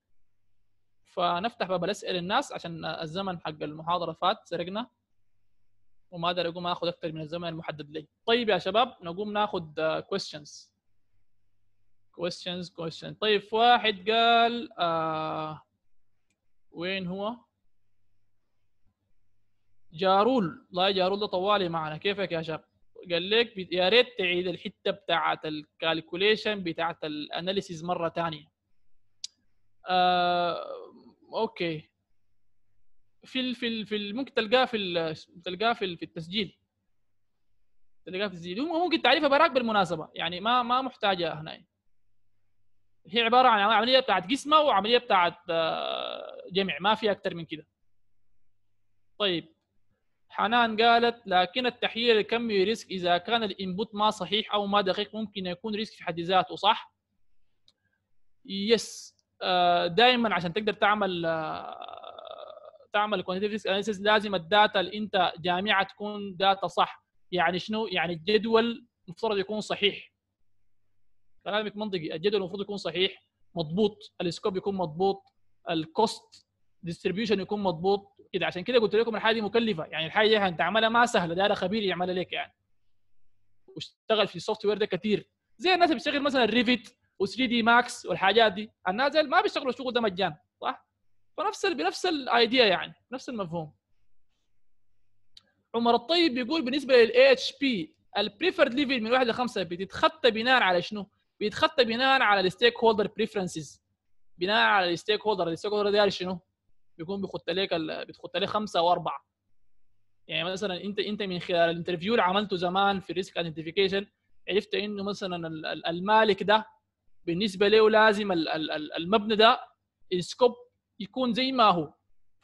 فنفتح باب الأسئلة للناس عشان الزمن حق المحاضرة فات سرقنا. وما أقدر أقوم آخذ أكثر من الزمن المحدد لي. طيب يا شباب نقوم ناخذ questions. Questions questions طيب واحد قال آه وين هو؟ جارول. لا جارول ده طوالي معنا. كيفك يا شباب؟ قال لك يا ريت تعيد الحتة بتاعت ال calculation بتاعت ال analysis مرة ثانية آه okay. في ال في ال في ال ممكن تلقاه في تلقاه في, في التسجيل. تلقاه في التسجيل. ممكن تعريفها براك بالمناسبة. يعني ما ما محتاجة هنا. هي عبارة عن عملية بتاعت قسمة وعملية بتاعت آه، جمع. ما في أكثر من كده. طيب. حنان قالت لكن التحليل الكمي risk إذا كان ال input ما صحيح أو ما دقيق ممكن يكون risk في حد ذاته. صح؟ yes آه، دائما عشان تقدر تعمل آه، تعمل quantitative analysis لازم ال data اللي انت جامعه تكون data صح. يعني شنو؟ يعني الجدول المفترض يكون صحيح. كلامك منطقي. الجدول المفروض يكون صحيح مضبوط ال scope يكون مضبوط ال cost distribution يكون مضبوط. كده. عشان كده قلت لكم الحاجة دي مكلفة. يعني الحاجة دي تعملها ما سهلة. ده خبير يعملها لك يعني. واشتغل في ال software ده كثير زي الناس اللي بتشتغل مثلا Revit و 3D Max والحاجات دي. الناس ما بيشتغلوا الشغل ده مجان صح؟ فنفس بنفس ال idea يعني نفس المفهوم عمر الطيب بيقول بالنسبة لل AHP ال preferred level من واحد لخمسه بتتخت بناء على شنو؟ بيتخطى بناء على ال stakeholder preferences بناء على ال stakeholder ال stakeholder ده شنو؟ بيكون بيخط لك بتخط لك خمسة وأربعة يعني مثلا انت أنت من خلال ال interview اللي عملته زمان في risk identification عرفت إنه مثلا المالك ده بالنسبة له لازم المبنى ده ال scope يكون زي ما هو.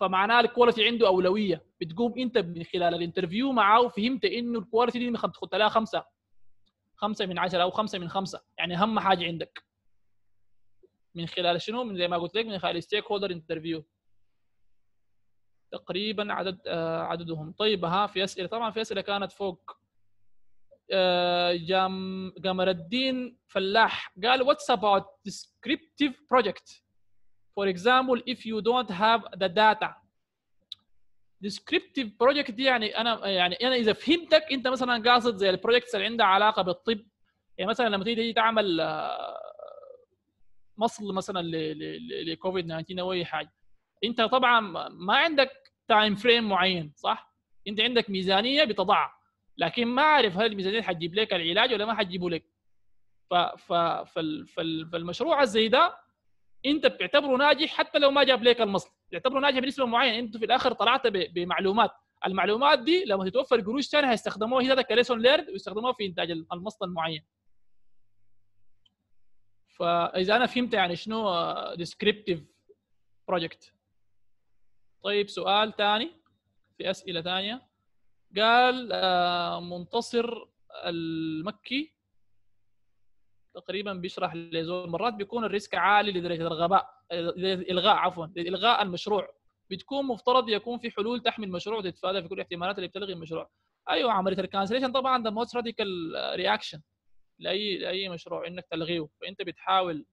فمعناه ال quality عنده أولوية. بتقوم أنت من خلال ال interview معاه فهمت إنه ال quality دي تخط لها خمسة. خمسة من عشرة أو خمسة من خمسة. يعني أهم حاجة عندك. من خلال شنو؟ من زي ما قلت لك من خلال stakeholder interview تقريبا عدد آه عددهم. طيب ها في أسئلة. طبعا في أسئلة كانت فوق. آه جام قمر الدين فلاح قال what's about descriptive project? For example if you don't have the data. descriptive project دي يعني أنا يعني أنا إذا فهمتك أنت مثلا قاصد زي ال projects اللي عندها علاقة بالطب. يعني مثلا لما تيجي تعمل آه، مصل مثلا لكوفيد 19 أو أي حاجة. أنت طبعا ما عندك time frame معين صح؟ أنت عندك ميزانية بتضعها لكن ما عارف هل الميزانية حتجيب لك العلاج ولا ما حتجيبه لك. ف ف فال فال فالمشروع زي ده انت بتعتبره ناجح حتى لو ما جاب لك المصل. تعتبره ناجح بنسبة معينة. انت في الآخر طلعت بمعلومات. المعلومات دي لما تتوفر قروش ثانية هيستخدموها هي ك lesson learned ويستخدموها في إنتاج المصل المعين. فإذا أنا فهمت يعني شنو descriptive project طيب سؤال ثاني في أسئلة ثانية قال آه، منتصر المكي تقريبا بيشرح لزول. مرات بيكون ال risk عالي لدرجة الغباء إلغاء عفوا إلغاء المشروع. بتكون مفترض يكون في حلول تحمي المشروع وتتفادى في كل الاحتمالات اللي بتلغي المشروع. أيوه عملية ال cancellation طبعا ده most radical reaction لأي لأي مشروع إنك تلغيه. فأنت بتحاول.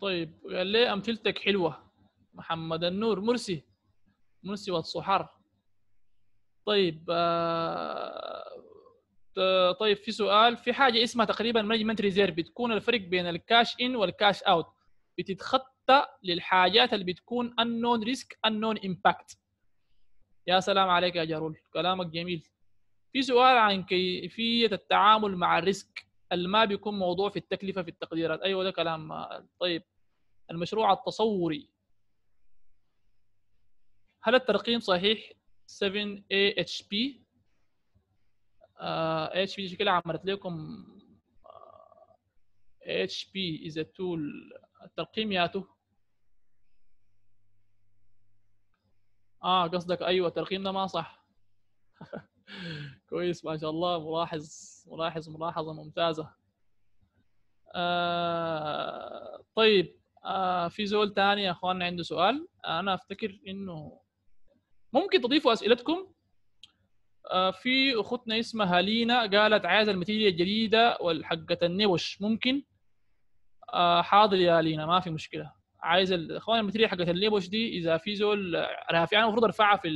طيب قال لي أمثلتك حلوة. محمد النور مرسي. مرسي والصحار طيب آه طيب في سؤال. في حاجة اسمها تقريبا management reserve بتكون الفرق بين ال cash in وال cash out بتتخطى للحاجات اللي بتكون unknown risk unknown impact يا سلام عليك يا جارول. كلامك جميل. في سؤال عن كيفية التعامل مع الريسك اللي ما بيكون موضوع في التكلفة في التقديرات. أيوه ده كلام. طيب المشروع التصوري. هل الترقيم صحيح؟ 7 AHP اتش بي شكلها عملت لكم اتش بي از تول الترقيم ياته. آه قصدك أيوه الترقيم ده ما صح. *laughs* كويس ما شاء الله ملاحظ ملاحظ ملاحظة ممتازة. آه طيب آه في زول ثاني يا اخواننا عنده سؤال. أنا أفتكر إنه ممكن تضيفوا أسئلتكم؟ آه في أختنا اسمها لينا قالت عايزة الماتيريال الجديدة والحقة النوش ممكن؟ آه حاضر يا لينا ما في مشكلة. عايز إخوان الماتيريال حقت النوش دي إذا في زول أنا في المفروض أرفعها في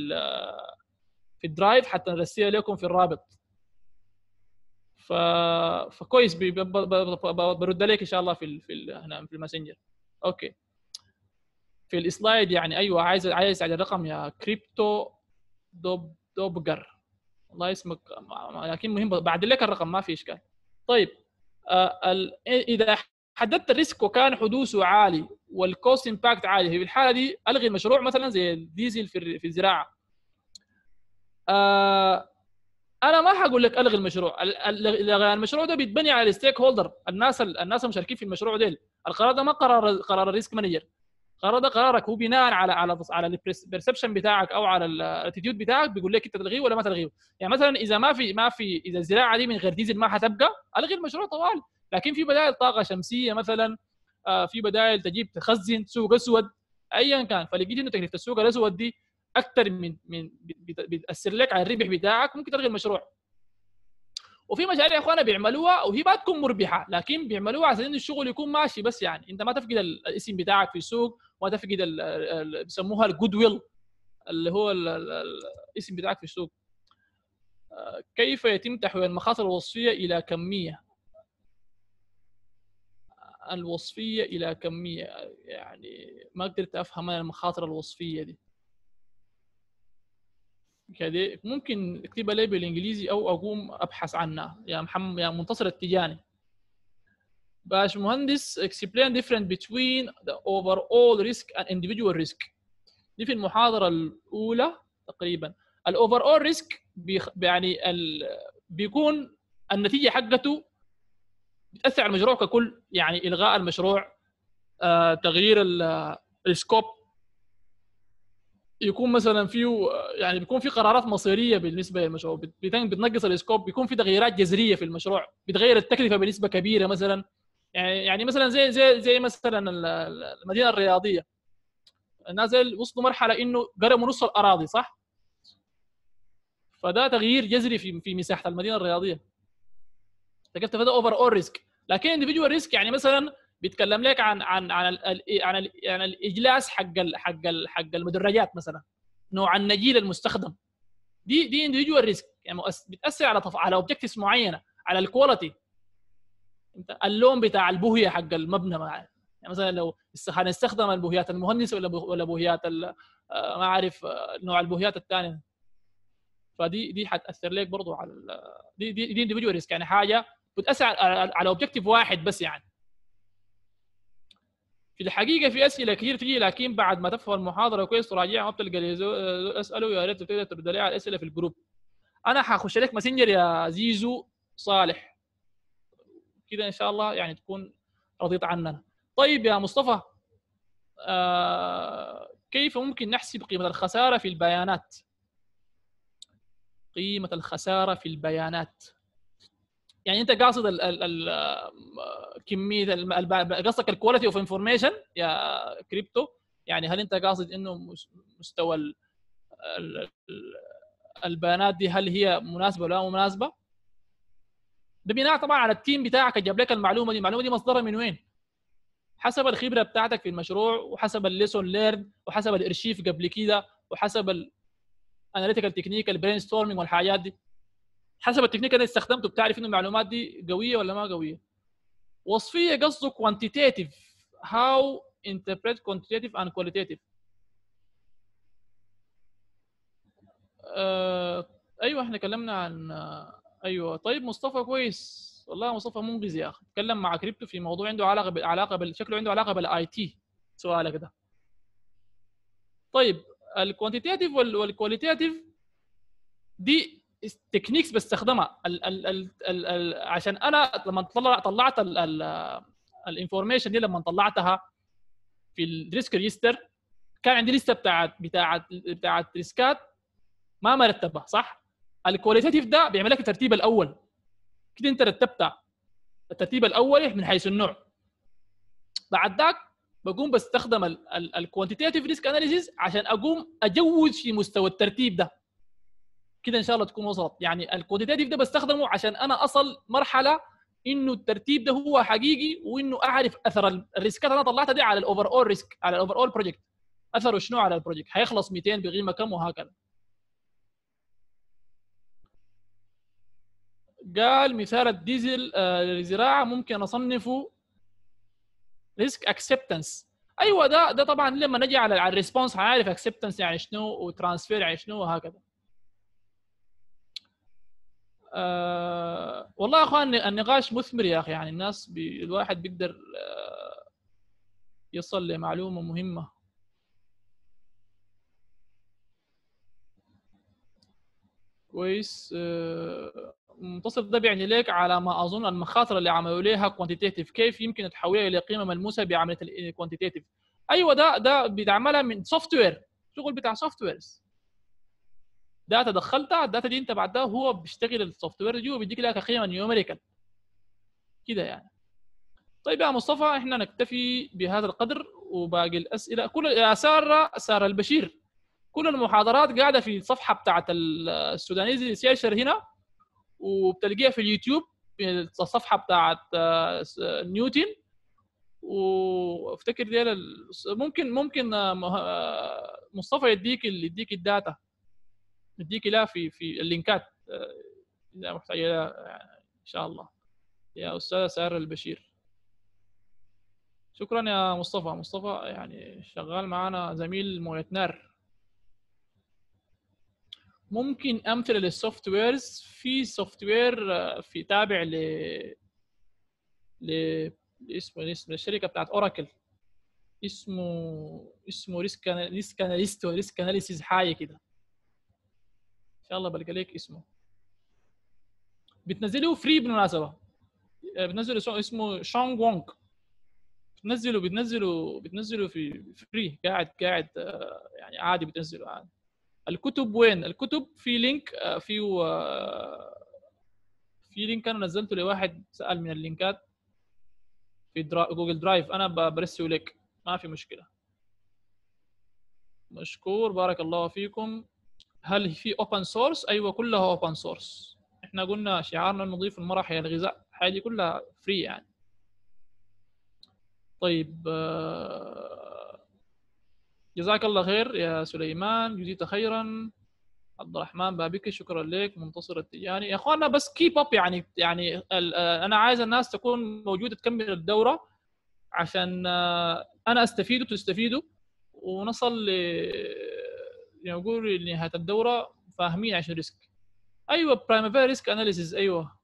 في الدرايف حتى نرسلها لكم في الرابط. ف... فكويس. برد عليك إن شاء الله في ال... في ال... هنا في الماسنجر. أوكي. في السلايد يعني أيوه عايز عايز على الرقم يا كريبتو دوب دوبجر. والله اسمك لكن مهم بعد لك الرقم ما في إشكال. طيب آه. إذا حددت ال risk وكان حدوثه عالي وال cost impact عالي في الحالة دي ألغي المشروع مثلا زي الديزل في الزراعة. آه أنا ما حقول لك ألغي المشروع. المشروع ده بيتبني على ال stakeholder الناس الناس المشاركين في المشروع ديل. القرار ده ما قرار قرار ال risk manager. القرار ده قرارك هو بناء على على على ال perception بتاعك أو على ال attitude بتاعك بيقول لك أنت تلغيه ولا ما تلغيه. يعني مثلا إذا ما في ما في إذا الزراعة دي من غير ديزل ما حتبقى ألغي المشروع طوال. لكن في بدائل طاقة شمسية مثلا آه في بدائل تجيب تخزن سوق أسود ايا كان. فلقيت إنه تكلفة السوق الأسود دي أكثر من من بتأثر لك على الربح بتاعك ممكن تلغي المشروع. وفي مشاريع يا إخوانا بيعملوها وهي ما تكون مربحة لكن بيعملوها عشان الشغل يكون ماشي بس يعني. أنت ما تفقد الاسم بتاعك في السوق ما تفقد بيسموها الجود ويل اللي هو الاسم بتاعك في السوق. آه، كيف يتم تحويل المخاطر الوصفية إلى كمية؟ الوصفية إلى كمية يعني ما قدرت أفهم أنا المخاطر الوصفية دي. كده ممكن اكتبها لي بالانجليزي أو أقوم أبحث عنها. يا محمد يا منتصر التجاني. باش مهندس explain difference between the overall risk and individual risk. دي في المحاضرة الأولى تقريبا. ال overall risk يعني ال... بيكون النتيجة حقته بتأثر على المشروع ككل يعني إلغاء المشروع آه، تغيير ال scope يكون مثلا فيه يعني بيكون في قرارات مصيرية بالنسبة للمشروع. بتنقص ال scope بيكون في تغييرات جذرية في المشروع. بتغير التكلفة بنسبة كبيرة مثلا. يعني يعني مثلا زي زي زي مثلا المدينة الرياضية. الناس وصلوا مرحلة إنه قرموا نص الأراضي صح؟ فده تغيير جذري في في مساحة المدينة الرياضية. تكلفت فده overall risk لكن individual risk يعني مثلا بيتكلم لك عن عن عن ال عن, ال عن الإجلاس حق ال حق ال حق المدرجات مثلا نوع النجيل المستخدم. دي دي individual risk يعني بتأثر على. على objectives معينة على ال quality انت اللون بتاع البوهية حق المبنى يعني مثلا لو هنستخدم البوهيات المهندسه ولا ولا بوهيات آه، ما أعرف آه، نوع البوهيات الثانية فدي دي حتأثر لك برضه على دي دي دي individual risk يعني حاجة بتأثر على objective واحد بس يعني. في الحقيقة في أسئلة كثير تجي لكن بعد ما تفهم المحاضرة كويس تراجعها ما بتلقى أسأله يا ريت تقدر ترد على الأسئلة في ال group. أنا حخش لك Messenger يا زيزو صالح. كده إن شاء الله يعني تكون رضيت عننا طيب يا مصطفى آه كيف ممكن نحسب قيمة الخسارة في البيانات؟ قيمة الخسارة في البيانات. يعني أنت قاصد ال ال ال كمية قصدك ال quality of information يا كريبتو يعني هل أنت قاصد إنه مستوى البيانات دي هل هي مناسبة ولا مناسبة؟ ده بناء طبعا على ال team بتاعك جاب لك المعلومة دي، المعلومة دي مصدرها من وين؟ حسب الخبرة بتاعتك في المشروع وحسب الليسون ليرن وحسب الارشيف قبل كده وحسب ال analytical technique ال brainstorming والحاجات دي. حسب التكنيك اللي استخدمته بتعرف انه المعلومات دي قوية ولا ما قوية. وصفية قصده quantitative how interpret quantitative and qualitative. آه أيوه إحنا كلمنا عن أيوه. طيب مصطفى كويس. والله مصطفى منقذ يا أخي. تكلم مع كريبتو في موضوع عنده علاقة بالعلاقه بال... شكله عنده علاقة بال IT سؤالك ده. طيب ال quantitative وال qualitative دي techniques بستخدمها. ال ال ال ال ال عشان أنا لما طلع طلعت ال information دي لما طلعتها في ال risk register كان عندي لسته بتاعت بتاعت بتاعت risk ات ما مرتبه صح؟ ال qualitative ده بيعمل لك الترتيب الأول. كده أنت رتبتها الترتيب الاولي من حيث النوع. بعد ذاك بقوم بستخدم ال quantitative risk analysis عشان أقوم اجوز في مستوى الترتيب ده. كده إن شاء الله تكون وصلت. يعني ال quantitative ده بستخدمه عشان أنا أصل مرحلة إنه الترتيب ده هو حقيقي وإنه أعرف أثر ال risk ات أنا طلعتها دي على ال overall risk على ال overall project أثره شنو على ال project هيخلص 200 بقيمة كم وهكذا. قال مثال الديزل للزراعة ممكن اصنفه risk acceptance أيوه ده ده طبعا لما نجي على ال response هنعرف acceptance يعني شنو و transfer يعني شنو وهكذا. آه والله يا أخوان النقاش مثمر يا أخي يعني الناس بي الواحد بيقدر آه يصل لمعلومة مهمة. كويس آه منتصف ده بيعني لك على ما أظن المخاطر اللي عملوا لها quantitative كيف يمكن تحولها إلى قيمة ملموسة بعملية ال quantitative أيوه ده ده بيتعملها من software شغل بتاع softwares data دخلتها ال data دي أنت بعدها هو بيشتغل ال software دي وبيديك لك قيمه numerical كده يعني. طيب يا مصطفى إحنا نكتفي بهذا القدر وباقي الأسئلة. كل سارة سارة البشير. كل المحاضرات قاعدة في الصفحه بتاعت ال Sudanese Researcher هنا وبتلقيها في اليوتيوب في الصفحة بتاعت آه، نيوتن. وافتكر دي ممكن ممكن آه، آه، مصطفى يديك يديك ال data. يديك لها في في ال link ات إذا محتاجه إن شاء الله. يا أستاذة ساره البشير. شكرا يا مصطفى. مصطفى يعني شغال معنا زميل مويه نار ممكن أمثلة لل softwares في software آه، في تابع ل ل اسمه اسم الشركة بتاعت اوراكل اسمه اسمه risk risk analyst risk analysis حاجة كده. إن شاء الله بلقى لك اسمه. بتنزله free بالمناسبة. آه، بتنزله اسمه؟ شونغ وونغ. بتنزله بتنزله بتنزله في free قاعد قاعد آه، يعني عادي بتنزله عادي. الكتب وين؟ الكتب في link آه، في آه، في link أنا نزلته لواحد سأل من ال link ات في. جوجل درايف أنا برسله لك. ما في مشكلة. مشكور بارك الله فيكم. هل في open source أيوه كلها open source إحنا قلنا شعارنا نضيف المرح إلى الغذاء هذه كلها free يعني. طيب آه، جزاك الله خير يا سليمان. جزيت خيرا. عبد الرحمن بابكي شكرا لك. منتصر التجاني يا اخوانا بس keep up يعني يعني آه، أنا عايز الناس تكون موجودة تكمل الدورة عشان آه، أنا أستفيد وتستفيدوا ونصل ل نقول لنهاية الدورة فاهمين عشان risk. أيوه primary risk analysis أيوه.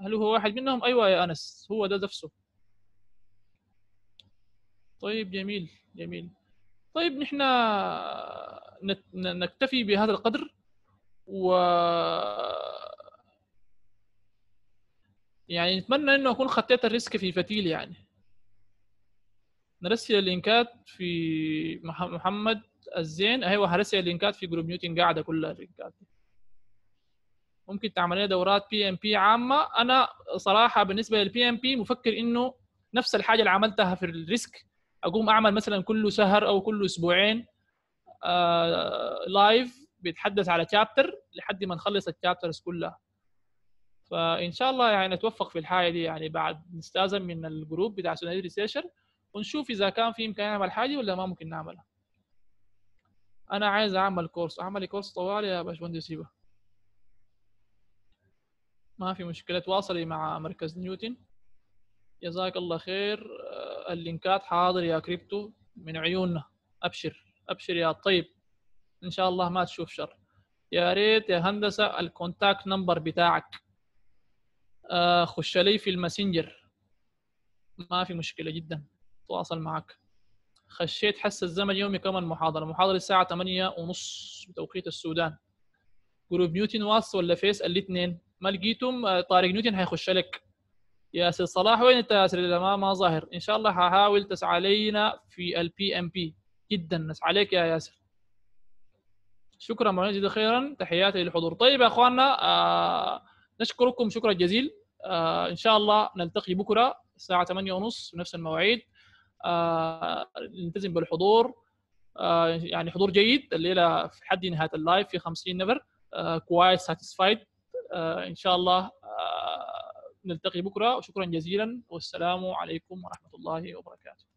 هل هو واحد منهم؟ أيوه يا أنس. هو ده نفسه. طيب جميل جميل. طيب نحن نكتفي بهذا القدر و يعني نتمنى إنه أكون خطيت ال risk في فتيل يعني. نرسل ال link ات في محمد الزين. أيوه هرسل ال link ات في group نيوتن قاعدة كلها ال link ات ممكن تعمل لنا دورات PMP عامة. أنا صراحة بالنسبة لل PMP مفكر إنه نفس الحاجة اللي عملتها في ال risk أقوم أعمل مثلا كل شهر أو كل أسبوعين آه live بيتحدث على chapter لحد ما نخلص ال chapters كلها. فإن شاء الله يعني نتوفق في الحاجة دي يعني بعد نستأذن من ال group بتاع Sudanese Researcher ونشوف إذا كان في إمكانية نعمل حاجة ولا ما ممكن نعملها. أنا عايز أعمل course أعمل course طوالي يا باشمهندس هبه ما في مشكلة. تواصلي مع مركز نيوتن. جزاك الله خير. آه، ال link ات حاضر يا كريبتو من عيوننا. أبشر أبشر يا طيب. إن شاء الله ما تشوف شر. يا ريت يا هندسة ال contact number بتاعك. آه، خش لي في الماسنجر. ما في مشكلة جدا. تواصل معك. خشيت حس الزمن يومي كمان محاضرة. محاضرة الساعة 8 ونص بتوقيت السودان. جروب نيوتن واص ولا فيس الاثنين ما لقيتم آه، طارق نيوتن هيخش لك. ياسر صلاح وين انت ياسر ما ما ظاهر. إن شاء الله هحاول تسعى لينا في البي ام بي جدا نسعى عليك يا ياسر. شكرا مولانا جزيلا خيرا. تحياتي للحضور. طيب يا أخواننا آه نشكركم. شكرا جزيلا. آه إن شاء الله نلتقي بكرة الساعة 8 ونص في نفس المواعيد آه نلتزم بالحضور. آه يعني حضور جيد. الليلة في حد نهاية اللايف في 50 نفر. آه كويس ساتيسفايد آه إن شاء الله آه نلتقي بكرة. وشكرا جزيلا. والسلام عليكم ورحمة الله وبركاته.